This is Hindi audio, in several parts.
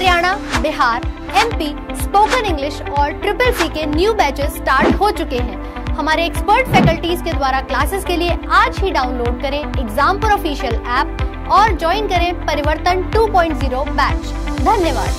Haryana, Bihar MP spoken English और ट्रिपल सी के न्यू बैचेस स्टार्ट हो चुके हैं। हमारे एक्सपर्ट फैकल्टीज के द्वारा क्लासेस के लिए आज ही डाउनलोड करें एग्ज़ाम पर ऑफिशियल ऐप और ज्वाइन करें परिवर्तन 2.0 बैच धन्यवाद।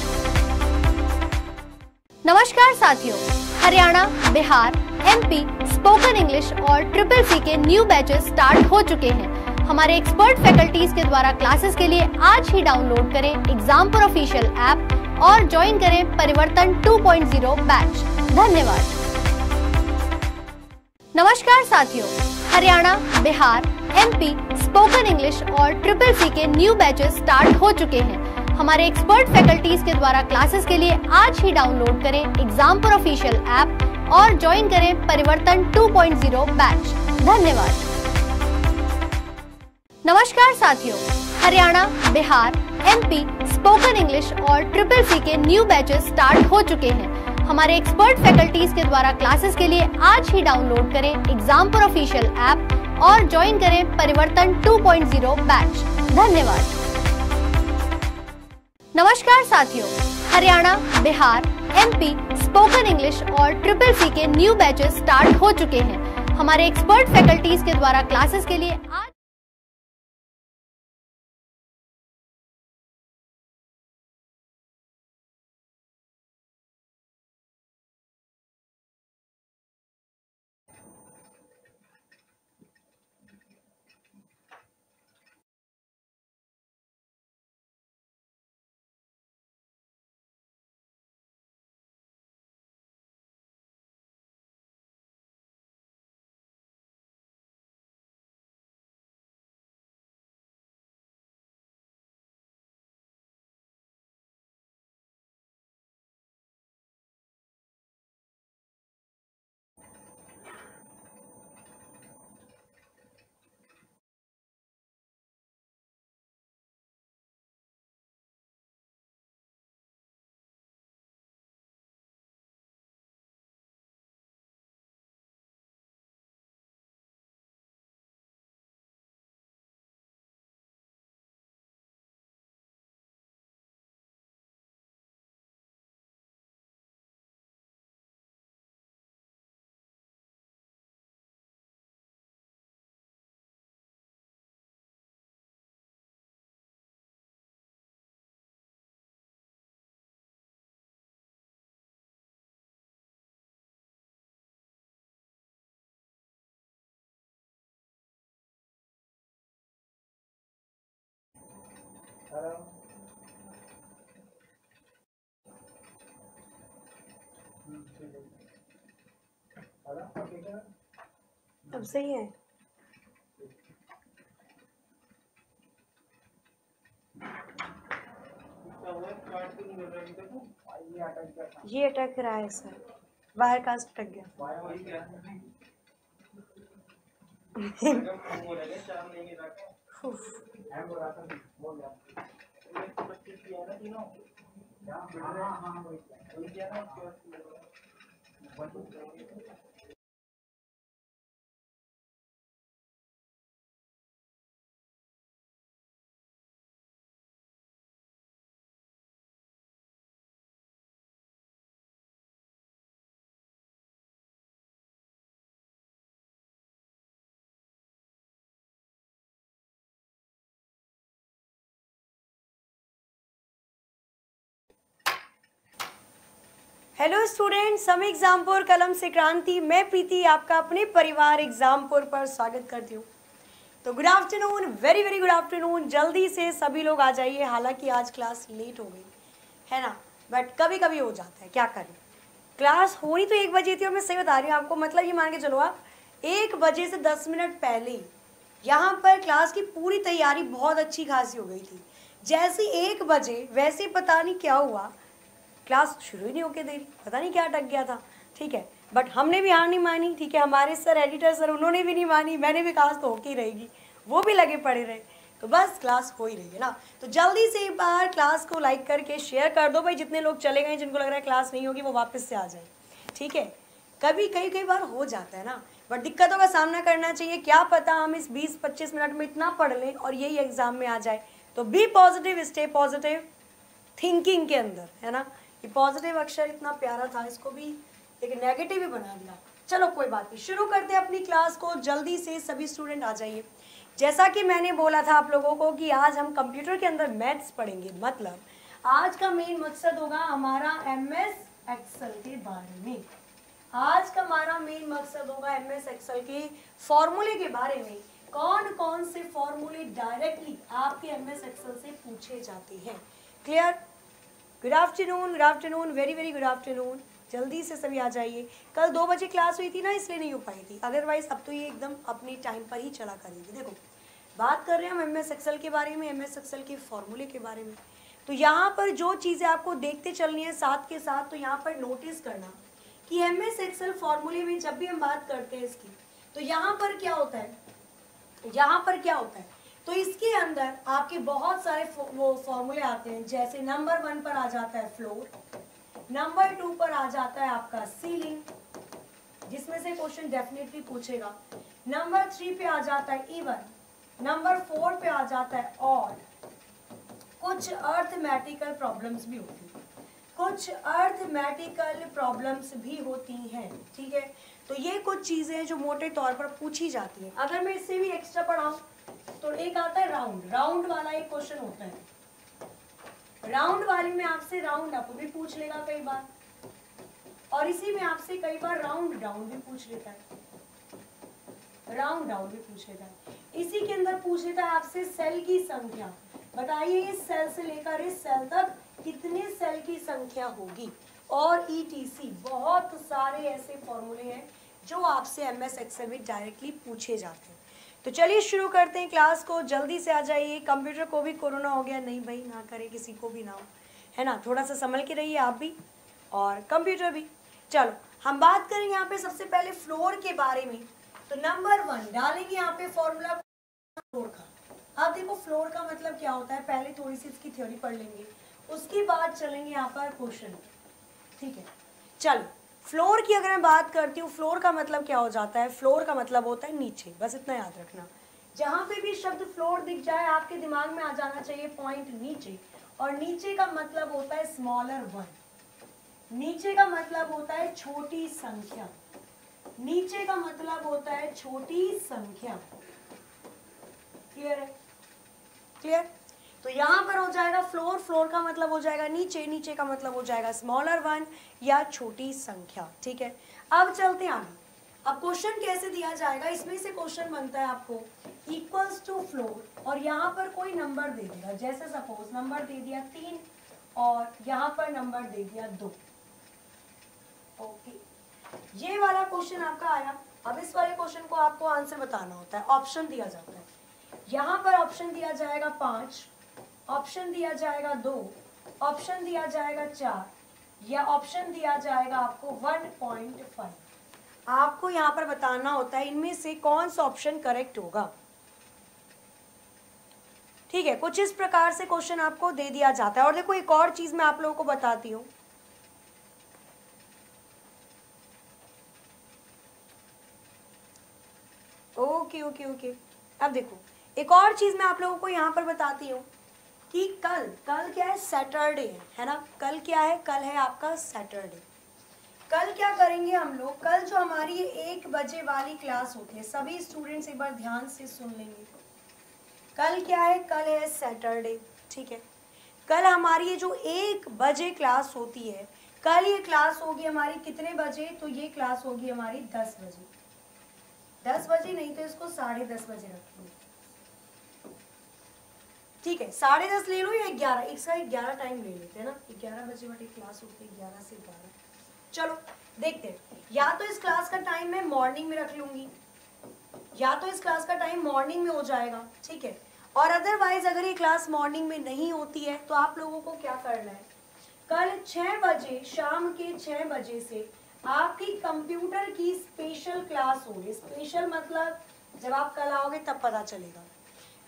नमस्कार साथियों। Haryana, Bihar MP spoken English और ट्रिपल सी के न्यू बैचेस स्टार्ट हो चुके हैं। हमारे एक्सपर्ट फैकल्टीज के द्वारा क्लासेस के लिए आज ही डाउनलोड करें एग्ज़ाम पर ऑफिशियल ऐप और ज्वाइन करें परिवर्तन 2.0 बैच धन्यवाद। नमस्कार साथियों। Haryana, Bihar MP spoken English और ट्रिपल सी के न्यू बैचेस स्टार्ट हो चुके हैं। हमारे एक्सपर्ट फैकल्टीज के द्वारा क्लासेस के लिए आज ही डाउनलोड करें एग्ज़ाम पर ऑफिशियल ऐप और ज्वाइन करें परिवर्तन 2.0 बैच धन्यवाद। नमस्कार साथियों। Haryana, Bihar, MP, spoken English और ट्रिपल सी के न्यू बैचेस स्टार्ट हो चुके हैं। हमारे एक्सपर्ट फैकल्टीज के द्वारा क्लासेस के लिए आज ही डाउनलोड करें एग्ज़ाम पर ऑफिशियल ऐप और ज्वाइन करें परिवर्तन 2.0 बैच धन्यवाद। नमस्कार साथियों। Haryana, Bihar, MP, spoken English और ट्रिपल सी के न्यू बैचेस स्टार्ट हो चुके हैं। हमारे एक्सपर्ट फैकल्टीज के द्वारा क्लासेस के लिए आज अब सही है। ये अटक रहा है सर बाहर कास्ट अटक गया। हो है चार महीने हेलो स्टूडेंट्स हम एग्जामपुर कलम से क्रांति मैं प्रीति आपका अपने परिवार एग्जामपुर पर स्वागत करती हूँ। तो good afternoon very very good afternoon जल्दी से सभी लोग आ जाइए। हालाँकि आज क्लास लेट हो गई। है ना? बट कभी कभी हो जाता है। क्या करें? क्लास होनी तो एक बजे थी और मैं सही बता रही हूँ आपको। मतलब ये मान के चलो आप, एक बजे से दस मिनट पहले यहाँ पर क्लास की पूरी तैयारी बहुत अच्छी खासी हो गई थी। जैसे एक बजे, वैसे पता नहीं क्या हुआ। क्लास शुरू ही नहीं होके दे रही पता नहीं क्या अटक गया था। ठीक है बट हमने भी हार नहीं मानी। ठीक है, हमारे सर एडिटर सर उन्होंने भी नहीं मानी। मैंने भी क्लास तो होके ही रहेगी। वो भी लगे पड़े रहे। तो बस क्लास हो ही रही है ना। तो जल्दी से एक बार क्लास को लाइक करके शेयर कर दो भाई। जितने लोग चले गए जिनको लग रहा है क्लास नहीं होगी, वो वापस से आ जाए। ठीक है, कभी कई कई बार हो जाता है ना। बट दिक्कतों का सामना करना चाहिए। क्या पता हम इस 20-25 मिनट में इतना पढ़ लें और यही एग्ज़ाम में आ जाए। तो be positive stay positive thinking के अंदर, है ना। ये पॉजिटिव अक्षर इतना प्यारा था, इसको भी एक नेगेटिव ही बना दिया। चलो, कोई बात नहीं, शुरू करते हैं अपनी क्लास को। जल्दी से सभी स्टूडेंट आ जाइए। जैसा कि मैंने बोला था आप लोगों को कि आज हम कंप्यूटर के अंदर मैथ्स पढ़ेंगे मतलब आज का मेन मकसद होगा हमारा एम एस एक्सल के बारे में। आज का हमारा मेन मकसद होगा एम एस एक्सल के फॉर्मूले के बारे में। कौन कौन से फॉर्मूले डायरेक्टली आपके एम एस एक्सल से पूछे जाते हैं। Clear good afternoon good afternoon very very good afternoon जल्दी से सभी आ जाइए। कल दो बजे क्लास हुई थी ना, इसलिए नहीं हो पाई थी। अदरवाइज़ अब तो ये एकदम अपने टाइम पर ही चला करेगी। देखो, बात कर रहे हैं हम एम एस एक्सल के बारे में एम एस एक्सल के फॉर्मूले के बारे में। तो यहाँ पर जो चीज़ें आपको देखते चलनी है साथ के साथ तो यहाँ पर नोटिस करना कि एम एस एक्सल फॉर्मूले में जब भी हम बात करते हैं इसकी तो यहाँ पर क्या होता है? यहाँ पर क्या होता है? तो इसके अंदर आपके बहुत सारे वो फॉर्मूले आते हैं, जैसे नंबर वन पर आ जाता है फ्लोर नंबर टू पर आ जाता है आपका सीलिंग जिसमें से क्वेश्चन डेफिनेटली पूछेगा। नंबर थ्री पे आ जाता है इवन नंबर फोर पे आ जाता है और कुछ अर्थमेटिकल प्रॉब्लम्स भी होती हैं। कुछ अर्थमेटिकल प्रॉब्लम्स भी होती हैं, ठीक है? तो ये कुछ चीज़ें जो मोटे तौर पर पूछी जाती हैं। अगर मैं इससे भी एक्स्ट्रा पढ़ाऊँ तो एक आता है राउंड राउंड वाला एक क्वेश्चन होता है। राउंड वाले में आपसे राउंड अप भी पूछ लेगा कई बार। और इसी में आपसे कई बार राउंड डाउन भी पूछ लेता है। राउंड डाउन भी पूछ लेता है। इसी के अंदर पूछ लेता है आपसे सेल की संख्या। बताइए इस सेल से लेकर इस सेल तक कितने सेल की संख्या होगी? और ईटीसी e बहुत सारे ऐसे फॉर्मूले हैं जो आपसे एम एस में डायरेक्टली पूछे जाते हैं। तो चलिए शुरू करते हैं क्लास को। जल्दी से आ जाइए। कंप्यूटर को भी कोरोना हो गया। नहीं भाई, ना करे किसी को भी ना हो। है ना? थोड़ा सा संभल के रहिए आप भी और कंप्यूटर भी। चलो, हम बात करेंगे यहाँ पे सबसे पहले फ्लोर के बारे में। तो नंबर वन, डालेंगे यहाँ पे फॉर्मूला फ्लोर का। अब देखो फ्लोर का मतलब क्या होता है? पहले थोड़ी सी इसकी थ्योरी पढ़ लेंगे। उसके बाद चलेंगे यहाँ पर क्वेश्चन ठीक है? चलो फ्लोर की अगर मैं बात करती हूँ फ्लोर का मतलब क्या हो जाता है? फ्लोर का मतलब होता है नीचे। बस इतना याद रखना। जहाँ पे भी शब्द फ्लोर दिख जाए, आपके दिमाग में आ जाना चाहिए पॉइंट नीचे। और नीचे का मतलब होता है स्मॉलर वन नीचे का मतलब होता है छोटी संख्या। नीचे का मतलब होता है छोटी संख्या। क्लियर है? क्लियर तो यहाँ पर हो जाएगा फ्लोर फ्लोर का मतलब हो जाएगा नीचे नीचे का मतलब हो जाएगा स्मॉलर वन या छोटी संख्या, ठीक है? अब चलते हैं आगे। अब क्वेश्चन कैसे दिया जाएगा? इसमें से क्वेश्चन बनता है आपको इक्वल्स टू फ्लोर और यहाँ पर कोई नंबर दे दिया। जैसे सपोज़ नंबर दे दिया तीन, और यहाँ पर नंबर दे दिया दो। ओके ये वाला क्वेश्चन आपका आया। अब इस वाले क्वेश्चन को आपको आंसर बताना होता है। ऑप्शन दिया जाता है। यहाँ पर ऑप्शन दिया जाएगा पाँच ऑप्शन दिया जाएगा दो ऑप्शन दिया जाएगा चार, या ऑप्शन दिया जाएगा आपको वन पॉइंट फाइव आपको यहाँ पर बताना होता है, इनमें से कौन सा ऑप्शन करेक्ट होगा? ठीक है, कुछ इस प्रकार से क्वेश्चन आपको दे दिया जाता है। और देखो, एक और चीज़ मैं आप लोगों को बताती हूँ। ओके ओके ओके अब देखो, एक और चीज़ मैं आप लोगों को यहाँ पर बताती हूँ। कि कल कल क्या है? सैटरडे है है ना? कल क्या है? कल है आपका सैटरडे कल क्या करेंगे हम लोग? कल जो हमारी एक बजे वाली क्लास होती है, सभी स्टूडेंट्स एक बार ध्यान से सुन लेंगे। कल क्या है? कल है सैटरडे ठीक है? कल हमारी ये जो एक बजे क्लास होती है, कल ये क्लास होगी हमारी कितने बजे? तो ये क्लास होगी हमारी दस बजे। दस बजे नहीं तो इसको साढ़े दस बजे रखेंगे ठीक है, साढ़े दस ले लो या ग्यारह? इसका ग्यारह टाइम ले लेते हैं ना। ग्यारह बजे वाली क्लास होती है, ग्यारह से बारह। चलो, देखते हैं। या तो इस क्लास का टाइम मैं मॉर्निंग में रख लूँगी। या तो इस क्लास का टाइम मॉर्निंग में हो जाएगा, ठीक है? और अदरवाइज़ अगर ये क्लास मॉर्निंग में नहीं होती है तो आप लोगों को क्या करना है? कल छह बजे, शाम के छह बजे से आपकी कंप्यूटर की स्पेशल क्लास होगी। स्पेशल मतलब जब आप कल आओगे तब पता चलेगा।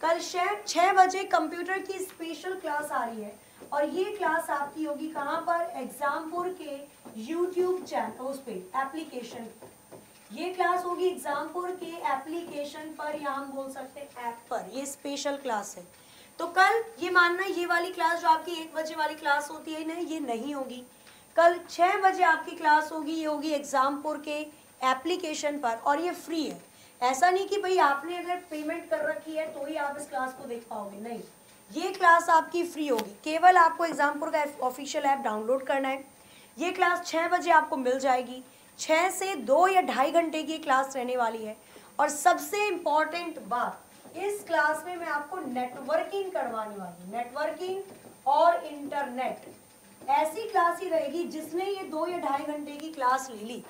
कल छह बजे कंप्यूटर की स्पेशल क्लास आ रही है। और ये क्लास आपकी होगी कहाँ पर? एग्जामपुर के यूट्यूब चैनल उस पर एप्लीकेशन ये क्लास होगी एग्जामपुर के एप्लीकेशन पर, या हम बोल सकते हैं ऐप पर। ये स्पेशल क्लास है। तो कल ये मानना, ये वाली क्लास जो आपकी एक बजे वाली क्लास होती है ना ये नहीं होगी। कल छः बजे आपकी क्लास होगी, ये होगी एग्जामपुर के एप्लीकेशन पर, और ये फ्री है। ऐसा नहीं कि भाई आपने अगर पेमेंट कर रखी है तो ही आप इस क्लास को देख पाओगे। नहीं। ये क्लास आपकी फ्री होगी। केवल आपको एग्जामपुर का ऑफिशियल ऐप डाउनलोड करना है। ये क्लास छः बजे आपको मिल जाएगी। छः से दो या ढाई घंटे की क्लास रहने वाली है। और सबसे इंपॉर्टेंट बात, इस क्लास में मैं आपको नेटवर्किंग करवाने वाली हूँ। नेटवर्किंग और इंटरनेट ऐसी क्लास ही रहेगी जिसने ये दो या ढाई घंटे की क्लास ले ली।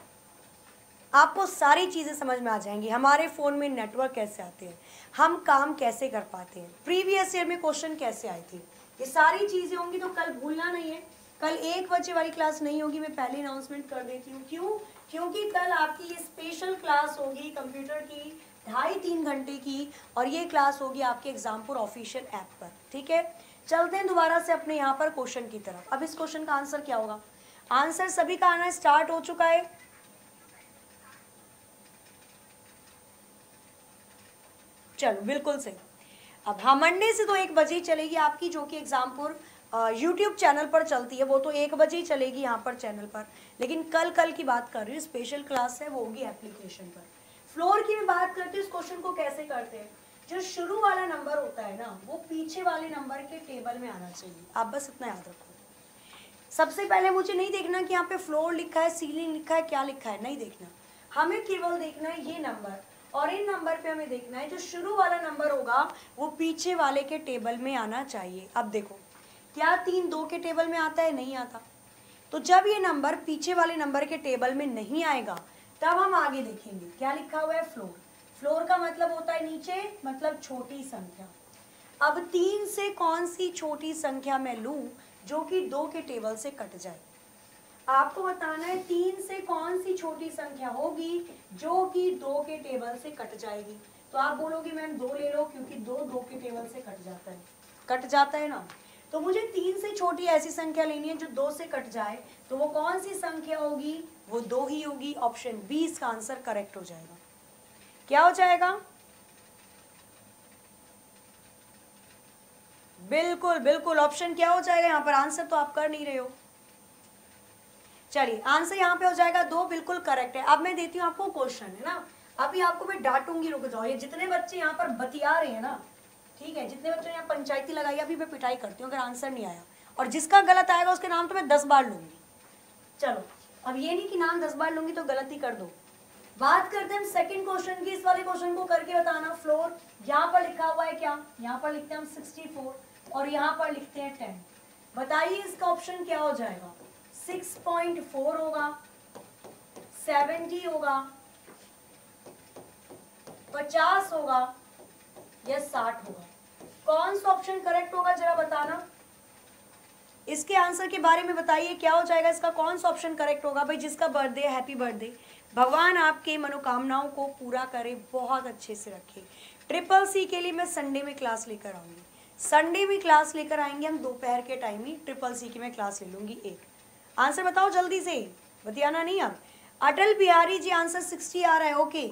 आपको सारी चीज़ें समझ में आ जाएँगी। हमारे फ़ोन में नेटवर्क कैसे आते हैं? हम काम कैसे कर पाते हैं? प्रीवियस ईयर में क्वेश्चन कैसे आए थे? ये सारी चीज़ें होंगी तो कल भूलना नहीं है। कल एक बजे वाली क्लास नहीं होगी, मैं पहले अनाउंसमेंट कर देती हूँ। क्यों? क्योंकि कल आपकी ये स्पेशल क्लास होगी कंप्यूटर की, ढाई तीन घंटे की, और ये क्लास होगी आपके एग्जामपुर ऑफिशियल ऐप पर। ठीक है? चलते हैं दोबारा से अपने यहाँ पर क्वेश्चन की तरफ़। अब इस क्वेश्चन का आंसर क्या होगा? आंसर सभी का आना स्टार्ट हो चुका है। चलो, बिल्कुल सही। अब हाँ मंडे से तो एक बजे ही चलेगी आपकी, जो कि एग्जामपुर यूट्यूब चैनल पर चलती है, वो तो एक बजे ही चलेगी यहाँ पर चैनल पर। लेकिन कल कल की बात कर रही हूँ स्पेशल क्लास है, वो होगी एप्लीकेशन पर। फ्लोर की मैं बात करती हूँ, इस क्वेश्चन को कैसे करते हैं? जो शुरू वाला नंबर होता है ना, वो पीछे वाले नंबर के टेबल में आना चाहिए। आप बस इतना याद रखो। सबसे पहले मुझे नहीं देखना कि यहाँ पे फ्लोर लिखा है सीलिंग लिखा है, क्या लिखा है, नहीं देखना। हमें केवल देखना है ये नंबर और इन नंबर पे हमें देखना है, जो शुरू वाला नंबर होगा, वो पीछे वाले के टेबल में आना चाहिए। अब देखो, क्या तीन दो के टेबल में आता है? नहीं आता। तो जब ये नंबर पीछे वाले नंबर के टेबल में नहीं आएगा, तब हम आगे देखेंगे। क्या लिखा हुआ है? फ्लोर। फ्लोर का मतलब होता है नीचे मतलब छोटी संख्या। अब तीन से कौन सी छोटी संख्या मैं लू, जो कि दो के टेबल से कट जाए? आपको बताना है तीन से कौन सी छोटी संख्या होगी जो कि दो के टेबल से कट जाएगी। तो आप बोलोगे, मैम, दो ले लो, क्योंकि दो दो के टेबल से कट जाता है। कट जाता है ना? तो मुझे तीन से छोटी ऐसी संख्या लेनी है जो दो से कट जाए। तो वो कौन सी संख्या होगी? वो दो ही होगी। ऑप्शन बी, इसका आंसर करेक्ट हो जाएगा। क्या हो जाएगा? बिल्कुल बिल्कुल, ऑप्शन क्या हो जाएगा? यहाँ पर आंसर तो आप कर नहीं रहे हो। चलिए आंसर यहाँ पे हो जाएगा दो बिल्कुल करेक्ट है। अब मैं देती हूँ आपको क्वेश्चन है ना? अभी आपको मैं डांटूँगी, रुक जाओ। ये जितने बच्चे यहाँ पर बतिया रहे हैं ना, ठीक है, जितने बच्चों ने यहाँ पंचायती लगाई, अभी मैं पिटाई करती हूँ, अगर आंसर नहीं आया। और जिसका गलत आएगा, उसके नाम तो मैं दस बार लूँगी। चलो, अब ये नहीं कि नाम दस बार लूँगी तो गलती कर दो। बात करते हैं हम सेकंड क्वेश्चन की, इस वाले क्वेश्चन को करके बताना। फ्लोर यहाँ पर लिखा हुआ है क्या? यहाँ पर लिखते हैं हम सिक्सटी फोर और यहाँ पर लिखते हैं टेन बताइए इसका ऑप्शन क्या हो जाएगा? सिक्स पॉइंट फोर होगा, सेवेंटी होगा, पचास होगा, या साठ होगा। कौन सा ऑप्शन करेक्ट होगा जरा बताना? इसके आंसर के बारे में बताइए, क्या हो जाएगा इसका? कौन सा ऑप्शन करेक्ट होगा? भाई, जिसका बर्थडे हैप्पी बर्थडे भगवान आपके मनोकामनाओं को पूरा करे, बहुत अच्छे से रखे। ट्रिपल सी के लिए मैं संडे में क्लास लेकर आऊँगी। संडे में क्लास लेकर आएँगे हम दोपहर के टाइम ही ट्रिपल सी की मैं क्लास ले लूँगी एक। आंसर बताओ जल्दी से। बतियाना नहीं अब। अटल बिहारी जी आंसर सिक्सटी आ रहा है okay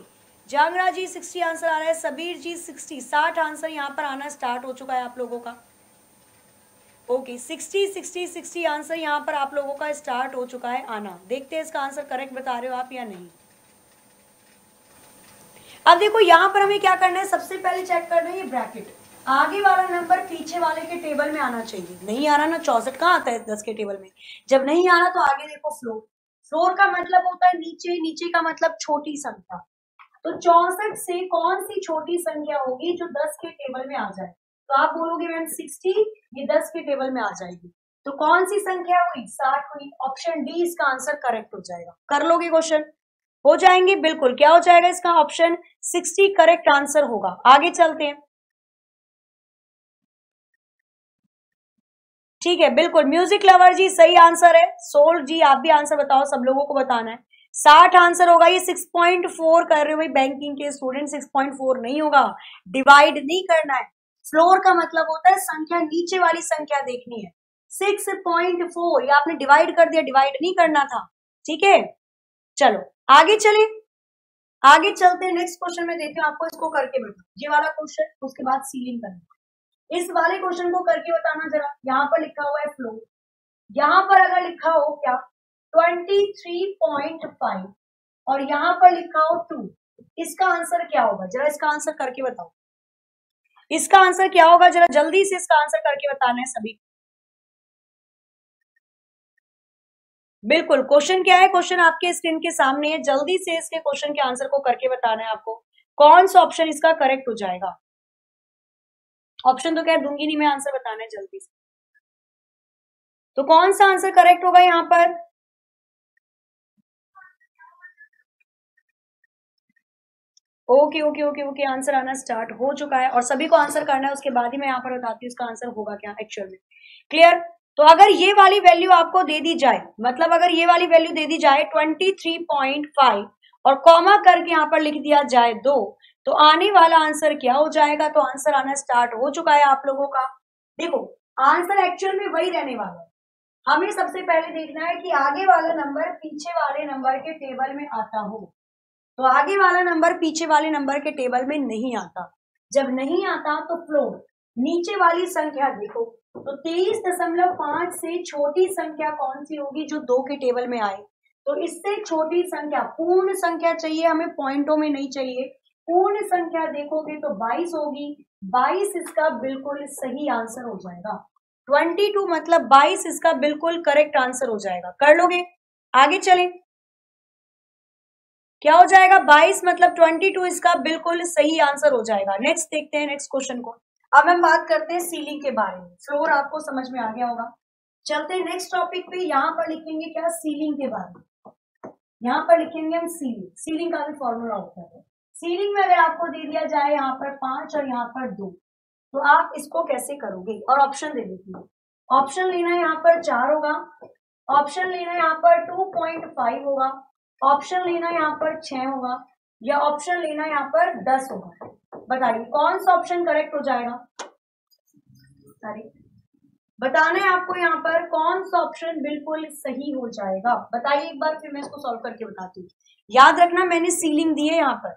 Jangra ji sixty answer आ रहा है, सबीर जी सिक्सटी साठ आंसर यहाँ पर आना स्टार्ट हो चुका है आप लोगों का। Okay sixty sixty sixty answer यहाँ पर आप लोगों का स्टार्ट हो चुका है आना। देखते हैं इसका आंसर करेक्ट बता रहे हो आप या नहीं। अब देखो, यहाँ पर हमें क्या करना है, सबसे पहले चेक करना है ये ब्रैकेट आगे वाला नंबर पीछे वाले के टेबल में आना चाहिए। नहीं आ रहा ना, चौसठ कहाँ आता है दस के टेबल में? जब नहीं आ रहा तो आगे देखो फ्लोर फ्लोर का मतलब होता है नीचे नीचे का मतलब छोटी संख्या। तो चौसठ से कौन सी छोटी संख्या होगी जो दस के टेबल में आ जाए? तो आप बोलोगे, मैम सिक्सटी ये दस के टेबल में आ जाएगी। तो कौन सी संख्या हुई? साठ हुई। ऑप्शन डी इसका आंसर करेक्ट हो जाएगा। कर लोगे क्वेश्चन हो जाएँगे, बिल्कुल। क्या हो जाएगा इसका ऑप्शन सिक्सटी करेक्ट आंसर होगा। आगे चलते हैं। ठीक है, बिल्कुल। म्यूज़िक लवर जी, सही आंसर है। सोल जी, आप भी आंसर बताओ, सब लोगों को बताना है। साठ आंसर होगा ये सिक्स पॉइंट फोर कर रहे हो भाई। बैंकिंग के स्टूडेंट सिक्स पॉइंट फोर नहीं होगा। डिवाइड नहीं करना है। फ्लोर का मतलब होता है संख्या नीचे वाली संख्या देखनी है। सिक्स पॉइंट फोर ये आपने डिवाइड कर दिया डिवाइड नहीं करना था। ठीक है? चलो, आगे चले आगे चलते हैं। नेक्स्ट क्वेश्चन में देखते हैं आपको, इसको करके बता ये वाला क्वेश्चन उसके बाद सीलिंग करना। इस वाले क्वेश्चन को करके बताना जरा। यहाँ पर लिखा हुआ है फ्लो यहाँ पर अगर लिखा हो क्या? ट्वेंटी थ्री पॉइंट फाइव और यहाँ पर लिखा हो टू इसका आंसर क्या होगा? जरा इसका आंसर करके बताओ। इसका आंसर क्या होगा? जरा जल्दी से इसका आंसर करके बताना है सभी। बिल्कुल क्वेश्चन क्या है? क्वेश्चन आपके स्क्रीन के सामने है। जल्दी से इसके क्वेश्चन के आंसर को करके बताना है आपको। कौन सा ऑप्शन इसका करेक्ट हो जाएगा? ऑप्शन तो क्या दूँगी नहीं मैं आंसर बताना है जल्दी से। तो कौन सा आंसर करेक्ट होगा यहाँ पर? Okay okay okay okay answer आना स्टार्ट हो चुका है और सभी को आंसर करना है, उसके बाद ही मैं यहाँ पर बताती हूँ उसका आंसर होगा क्या एक्चुअल में। क्लियर तो अगर ये वाली वैल्यू आपको दे दी जाए मतलब अगर ये वाली वैल्यू दे दी जाए ट्वेंटी थ्री पॉइंट फाइव और कॉमा करके यहाँ पर लिख दिया जाए दो तो आने वाला आंसर क्या हो जाएगा? तो आंसर आना स्टार्ट हो चुका है आप लोगों का। देखो, आंसर एक्चुअल में वही रहने वाला है। हमें सबसे पहले देखना है कि आगे वाला नंबर पीछे वाले नंबर के टेबल में आता हो। तो आगे वाला नंबर पीछे वाले नंबर के टेबल में नहीं आता। जब नहीं आता तो फ्लोर नीचे वाली संख्या देखो। तो तेईस दशमलव पाँच से छोटी संख्या कौन सी होगी जो दो के टेबल में आए? तो इससे छोटी संख्या, पूर्ण संख्या चाहिए हमें, पॉइंटों में नहीं चाहिए। पूर्ण संख्या देखोगे तो 22 होगी। 22 इसका बिल्कुल सही आंसर हो जाएगा। 22 मतलब 22 इसका बिल्कुल करेक्ट आंसर हो जाएगा। कर लोगे? आगे चले। क्या हो जाएगा? 22 मतलब 22 इसका बिल्कुल सही आंसर हो जाएगा। नेक्स्ट देखते हैं नेक्स्ट क्वेश्चन को। अब हम बात करते हैं सीलिंग के बारे में। फ्लोर आपको समझ में आ गया होगा। चलते हैं नेक्स्ट टॉपिक पे। यहाँ पर लिखेंगे क्या? सीलिंग के बारे में। यहाँ पर लिखेंगे हम सीलिंग सीलिंग का भी फॉर्मूला होता है। सीलिंग में अगर आपको दे दिया जाए यहाँ पर पाँच और यहाँ पर दो तो आप इसको कैसे करोगे? और ऑप्शन दे देती है ऑप्शन लेना यहाँ पर चार होगा। ऑप्शन लेना यहाँ पर टू पॉइंट फाइव होगा। ऑप्शन लेना यहाँ पर छह होगा। या ऑप्शन लेना यहाँ पर दस होगा। बताइए, कौन सा ऑप्शन करेक्ट हो जाएगा? सॉरी बताना है आपको यहाँ पर कौन सा ऑप्शन बिल्कुल सही हो जाएगा। बताइए एक बार फिर मैं इसको सॉल्व करके बताती हूँ। याद रखना, मैंने सीलिंग दी है यहाँ पर।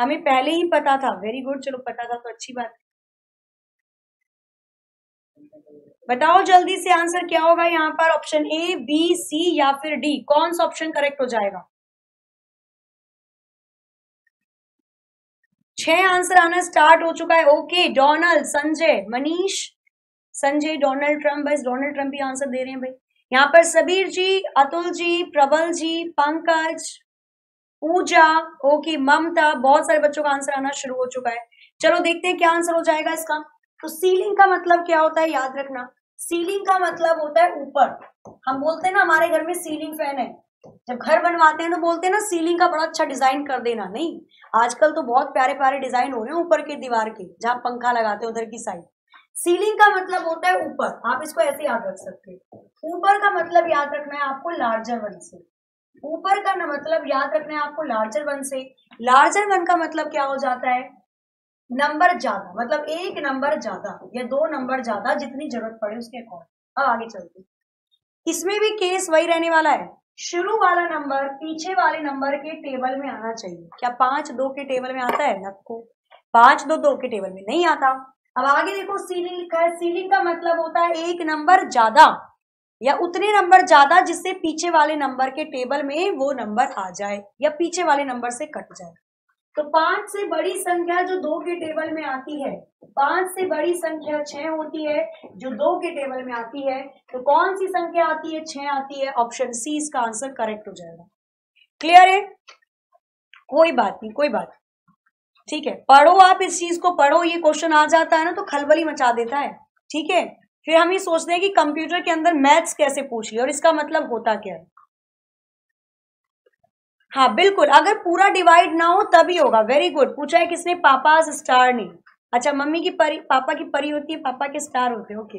हमें पहले ही पता था। वेरी गुड चलो पता था तो अच्छी बात बताओ जल्दी से आंसर क्या होगा यहाँ पर? ऑप्शन ए बी सी या फिर डी कौन सा ऑप्शन करेक्ट हो जाएगा? छह आंसर आना स्टार्ट हो चुका है। Okay Donald Sanjay, Manish. Sanjay Donald Trump बस डोनाल्ड ट्रंप ही आंसर दे रहे हैं भाई। यहाँ पर सबीर जी, अतुल जी, प्रबल जी, पंकज पूजा ओके ममता, बहुत सारे बच्चों का आंसर आना शुरू हो चुका है। चलो देखते हैं क्या आंसर हो जाएगा इसका। तो सीलिंग का मतलब क्या होता है याद रखना। सीलिंग का मतलब होता है ऊपर। हम बोलते हैं ना, हमारे घर में सीलिंग फ़ैन है। जब घर बनवाते हैं तो बोलते हैं ना सीलिंग का बड़ा अच्छा डिज़ाइन कर देना। नहीं, आजकल तो बहुत प्यारे प्यारे डिज़ाइन हो रहे हैं ऊपर के दीवार के, जहाँ पंखा लगाते हैं उधर की साइड सीलिंग का मतलब होता है ऊपर। आप इसको ऐसे याद रख सकते हैं। ऊपर का मतलब याद रखना है आपको लार्जर वन से। ऊपर का मतलब याद रखना है आपको लार्जर वन से। लार्जर वन का मतलब क्या हो जाता है? नंबर ज़्यादा मतलब एक नंबर ज़्यादा या दो नंबर ज़्यादा जितनी ज़रूरत पड़े उसके अकॉर्डिंग अब आगे चलते इसमें भी केस वही रहने वाला है। शुरू वाला नंबर पीछे वाले नंबर के टेबल में आना चाहिए। क्या पाँच दो के टेबल में आता है? नक्को पाँच दो दो के टेबल में नहीं आता। अब आगे देखो सीलिंग लिखा है सीलिंग का मतलब होता है एक नंबर ज़्यादा। या उतने नंबर ज़्यादा जिससे पीछे वाले नंबर के टेबल में वो नंबर आ जाए या पीछे वाले नंबर से कट जाए। तो पाँच से बड़ी संख्या जो दो के टेबल में आती है, पाँच से बड़ी संख्या छह होती है जो दो के टेबल में आती है तो कौन सी संख्या आती है? छह आती है। ऑप्शन सी इसका आंसर करेक्ट हो जाएगा। क्लियर है? कोई बात नहीं, कोई बात ठीक है, पढ़ो आप इस चीज़ को, पढ़ो, ये क्वेश्चन आ जाता है ना तो खलबली मचा देता है। ठीक है? फिर हम ये सोचते हैं कि कंप्यूटर के अंदर मैथ्स कैसे पूछ लिया और इसका मतलब होता क्या है? हाँ बिल्कुल। अगर पूरा डिवाइड ना हो, तभी होगा। वेरी गुड पूछा है किसने? पापा स्टार नहीं अच्छा मम्मी की परी, पापा की परी होती है, पापा के स्टार होते हैं। ओके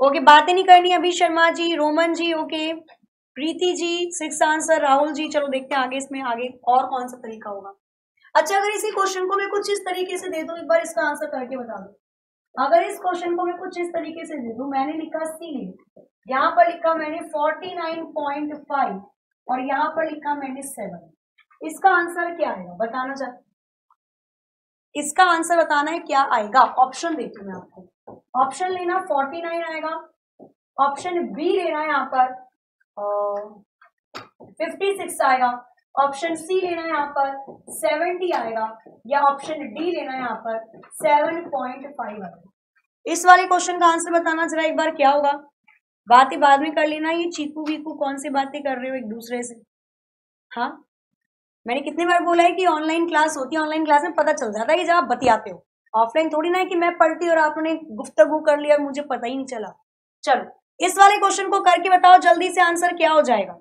ओके बातें नहीं करनी अभी Sharma ji, Roman ji okay Preeti ji six answer Rahul ji, चलो देखते हैं आगे इसमें आगे और कौन सा तरीका होगा। अच्छा अगर इसी क्वेश्चन को मैं कुछ इस तरीके से दे दू, एक बार इसका आंसर करके बता दू। अगर इस क्वेश्चन को मैं कुछ इस तरीके से दे दू मैंने लिखा सी यहाँ पर लिखा मैंने फोर्टी नाइन पॉइंट फाइव और यहाँ पर लिखा मैंने सेवन इसका आंसर क्या आएगा? बताना चाहते इसका आंसर बताना है क्या आएगा? ऑप्शन देती हूँ मैं आपको। ऑप्शन लेना फोर्टी नाइन आएगा। ऑप्शन बी लेना है यहाँ पर फिफ्टी सिक्स आएगा। ऑप्शन सी लेना है यहाँ पर, सेवेंटी आएगा, या ऑप्शन डी लेना है यहाँ पर, सेवन पॉइंट फाइव आएगा। इस वाले क्वेश्चन का आंसर बताना, जरा एक बार क्या होगा? बात बाद में कर लेना, ये चीकू वीकू कौन सी बातें कर रहे हो एक दूसरे से? हाँ? मैंने कितनी बार बोला है कि ऑनलाइन क्लास होती है, ऑनलाइन क्लास में पता चल जाता है कि जब आप बतियाते हो। ऑफलाइन थोड़ी ना है कि मैं पढ़ती और आपने गुफ्तगु कर लिया और मुझे पता ही नहीं चला। चलो, इस वाले क्वेश्चन को करके बताओ, जल्दी से आंसर क्या हो जाएगा?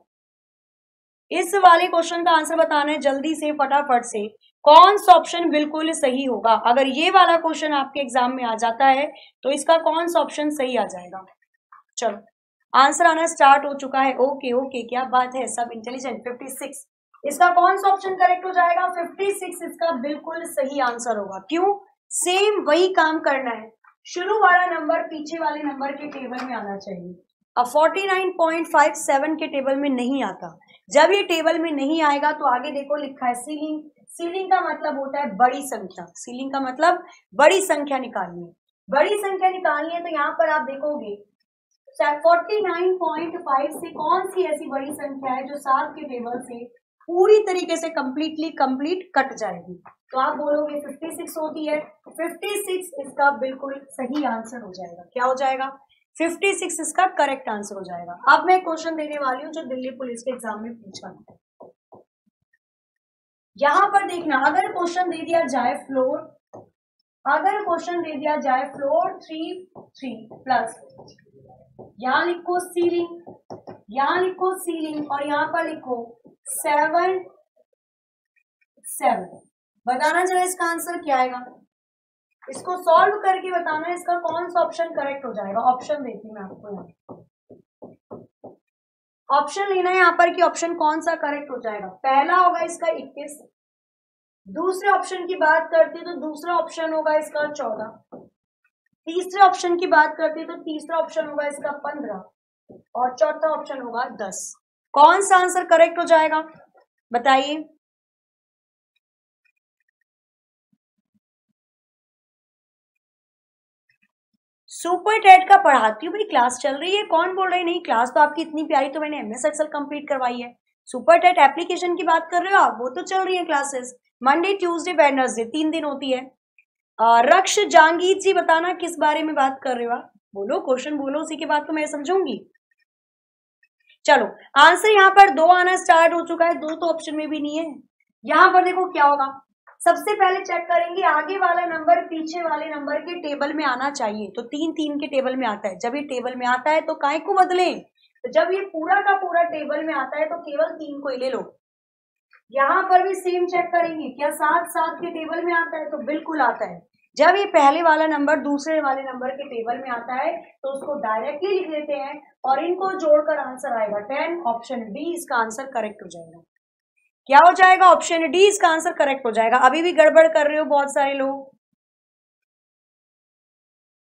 इस वाले क्वेश्चन का आंसर बताना है जल्दी से, फटाफट से। कौन सा ऑप्शन बिल्कुल सही होगा? अगर ये वाला क्वेश्चन आपके एग्ज़ाम में आ जाता है तो इसका कौन सा ऑप्शन सही आ जाएगा? चलो, आंसर आना स्टार्ट हो चुका है। ओके ओके क्या बात है, सब इंटेलिजेंट 56 इसका कौन सा ऑप्शन करेक्ट हो जाएगा? 56 इसका बिल्कुल सही आंसर होगा। क्यों? सेम वही काम करना है। शुरू वाला नंबर पीछे वाले नंबर के टेबल में आना चाहिए। अब 49.57 के टेबल में नहीं आता। जब ये टेबल में नहीं आएगा तो आगे देखो लिखा है सीलिंग। सीलिंग का मतलब होता है बड़ी संख्या। सीलिंग का मतलब बड़ी संख्या निकालनी है। बड़ी संख्या निकालनी है तो यहाँ पर आप देखोगे 49.5 से कौन सी ऐसी बड़ी संख्या है जो सात के टेबल से पूरी तरीके से कंप्लीटली कंप्लीट कट जाएगी। तो आप बोलोगे 56 होती है 56 इसका बिल्कुल सही आंसर हो जाएगा। क्या हो जाएगा? 56 इसका करेक्ट आंसर हो जाएगा। अब मैं क्वेश्चन देने वाली हूँ जो दिल्ली पुलिस के एग्ज़ाम में पूछा यहाँ पर देखना, अगर क्वेश्चन दे दिया जाए फ्लोर अगर क्वेश्चन दे दिया जाए फ्लोर थ्री थ्री प्लस यहाँ लिखो सीलिंग यहाँ लिखो सीलिंग और यहाँ पर लिखो सेवन सेवन बताना जरा इसका आंसर क्या आएगा? इसको सॉल्व करके बताना इसका कौन सा ऑप्शन करेक्ट हो जाएगा? ऑप्शन देती मैं आपको यहाँ। ऑप्शन लेना है यहाँ पर कि ऑप्शन कौन सा करेक्ट हो जाएगा। पहला होगा इसका इक्कीस। दूसरे ऑप्शन की बात करते तो दूसरा ऑप्शन होगा इसका चौदह। तीसरे ऑप्शन की बात करते तो तीसरा ऑप्शन होगा इसका पंद्रह। और चौथा ऑप्शन होगा दस। कौन सा आंसर करेक्ट हो जाएगा? बताइए। सुपर टेट का पढ़ाती हूँ भाई क्लास चल रही है। कौन बोल रहे नहीं, क्लास तो आपकी इतनी प्यारी तो मैंने एम एस एक्सएल कंप्लीट करवाई है। सुपर टेट एप्लीकेशन की बात कर रहे हो आप? वो तो चल रही है क्लासेस मंडे ट्यूसडे वेडनेसडे तीन दिन होती है। रक्ष जांगीत जी, बताना किस बारे में बात कर रहे हो आप? बोलो क्वेश्चन बोलो, उसी के बाद तो मैं समझूँगी। चलो आंसर यहाँ पर दो आना स्टार्ट हो चुका है। दो तो ऑप्शन में भी नहीं है। यहाँ पर देखो क्या होगा। सबसे पहले चेक करेंगे, आगे वाला नंबर पीछे वाले नंबर के टेबल में आना चाहिए। तो तीन तीन के टेबल में आता है। जब ये टेबल में आता है तो काय को बदले? तो जब ये पूरा का पूरा टेबल में आता है तो केवल तीन को ही ले लो। यहाँ पर भी सेम चेक करेंगे क्या सात सात के टेबल में आता है तो बिल्कुल आता है। जब ये पहले वाला नंबर दूसरे वाले नंबर के टेबल में आता है तो उसको डायरेक्टली लिख देते हैं और इनको जोड़कर आंसर आएगा। टेन ऑप्शन बी इसका आंसर करेक्ट हो जाएगा। क्या हो जाएगा? ऑप्शन डी इसका आंसर करेक्ट हो जाएगा। अभी भी गड़बड़ कर रहे हो बहुत सारे लोग।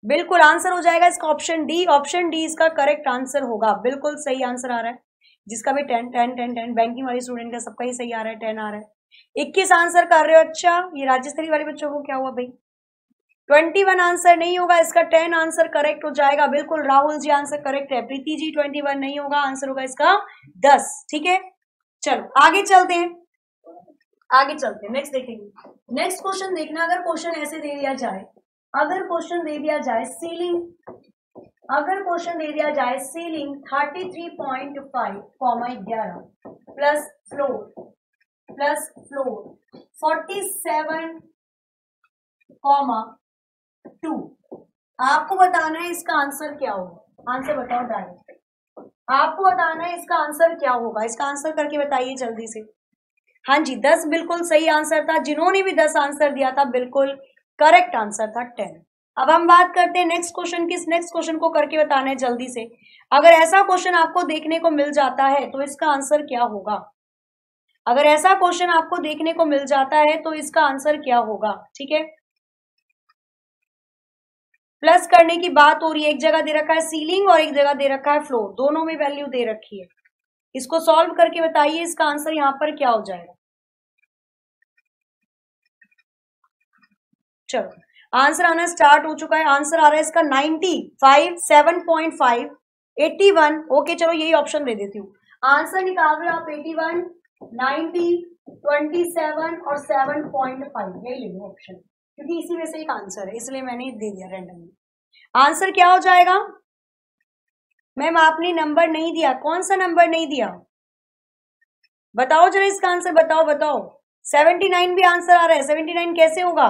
बिल्कुल आंसर हो जाएगा इसका ऑप्शन डी ऑप्शन डी इसका करेक्ट आंसर होगा। बिल्कुल सही आंसर आ रहा है। जिसका भी ten ten ten ten banking वाले स्टूडेंट का सबका ही सही आ रहा है टेन आ रहा है। इक्कीस आंसर कर रहे हो। अच्छा ये राज्य स्तरीय वाले बच्चों को क्या हुआ भाई? ट्वेंटी वन आंसर नहीं होगा, इसका टेन आंसर करेक्ट हो जाएगा। बिल्कुल राहुल जी आंसर करेक्ट है। प्रीति जी ट्वेंटी वन नहीं होगा आंसर होगा इसका दस। ठीक है? चलो, आगे चलते हैं। आगे चलते हैं नेक्स्ट देखेंगे। नेक्स्ट क्वेश्चन देखना, अगर क्वेश्चन ऐसे दे दिया जाए, अगर क्वेश्चन दे दिया जाए सीलिंग अगर क्वेश्चन दे दिया जाए ceiling thirty three point five comma ग्यारह plus floor plus floor forty seven comma two आपको बताना है इसका आंसर क्या होगा? आंसर बताओ डायरेक्ट आपको बताना है इसका आंसर क्या होगा। इसका आंसर करके बताइए जल्दी से। हाँ जी, दस बिल्कुल सही आंसर था। जिन्होंने भी दस आंसर दिया था, बिल्कुल करेक्ट आंसर था टेन। अब हम बात करते हैं नेक्स्ट क्वेश्चन किस नेक्स्ट क्वेश्चन को करके बताना है जल्दी से। अगर ऐसा क्वेश्चन आपको देखने को मिल जाता है तो इसका आंसर क्या होगा? अगर ऐसा क्वेश्चन आपको देखने को मिल जाता है तो इसका आंसर क्या होगा? ठीक है? प्लस करने की बात हो रही है, एक जगह दे रखा है सीलिंग और एक जगह दे रखा है फ्लोर दोनों में वैल्यू दे रखी है। इसको सॉल्व करके बताइए, इसका आंसर यहाँ पर क्या हो जाएगा? चलो आंसर आना स्टार्ट हो चुका है आंसर आ रहा है इसका ninety five seven point five eighty one okay चलो यही ऑप्शन दे देती हूँ। आंसर निकाल रहे हो आप eighty one ninety twenty seven और सेवन पॉइंट फाइव यही ले लो ऑप्शन क्योंकि इसी में से एक आंसर है, इसलिए मैंने दे दिया रैंडमली आंसर क्या हो जाएगा? मैम, आपने नंबर नहीं दिया। कौन सा नंबर नहीं दिया? बताओ जरा इसका आंसर, बताओ बताओ। सेवेंटी नाइन भी आंसर आ रहा है। सेवेंटी नाइन कैसे होगा?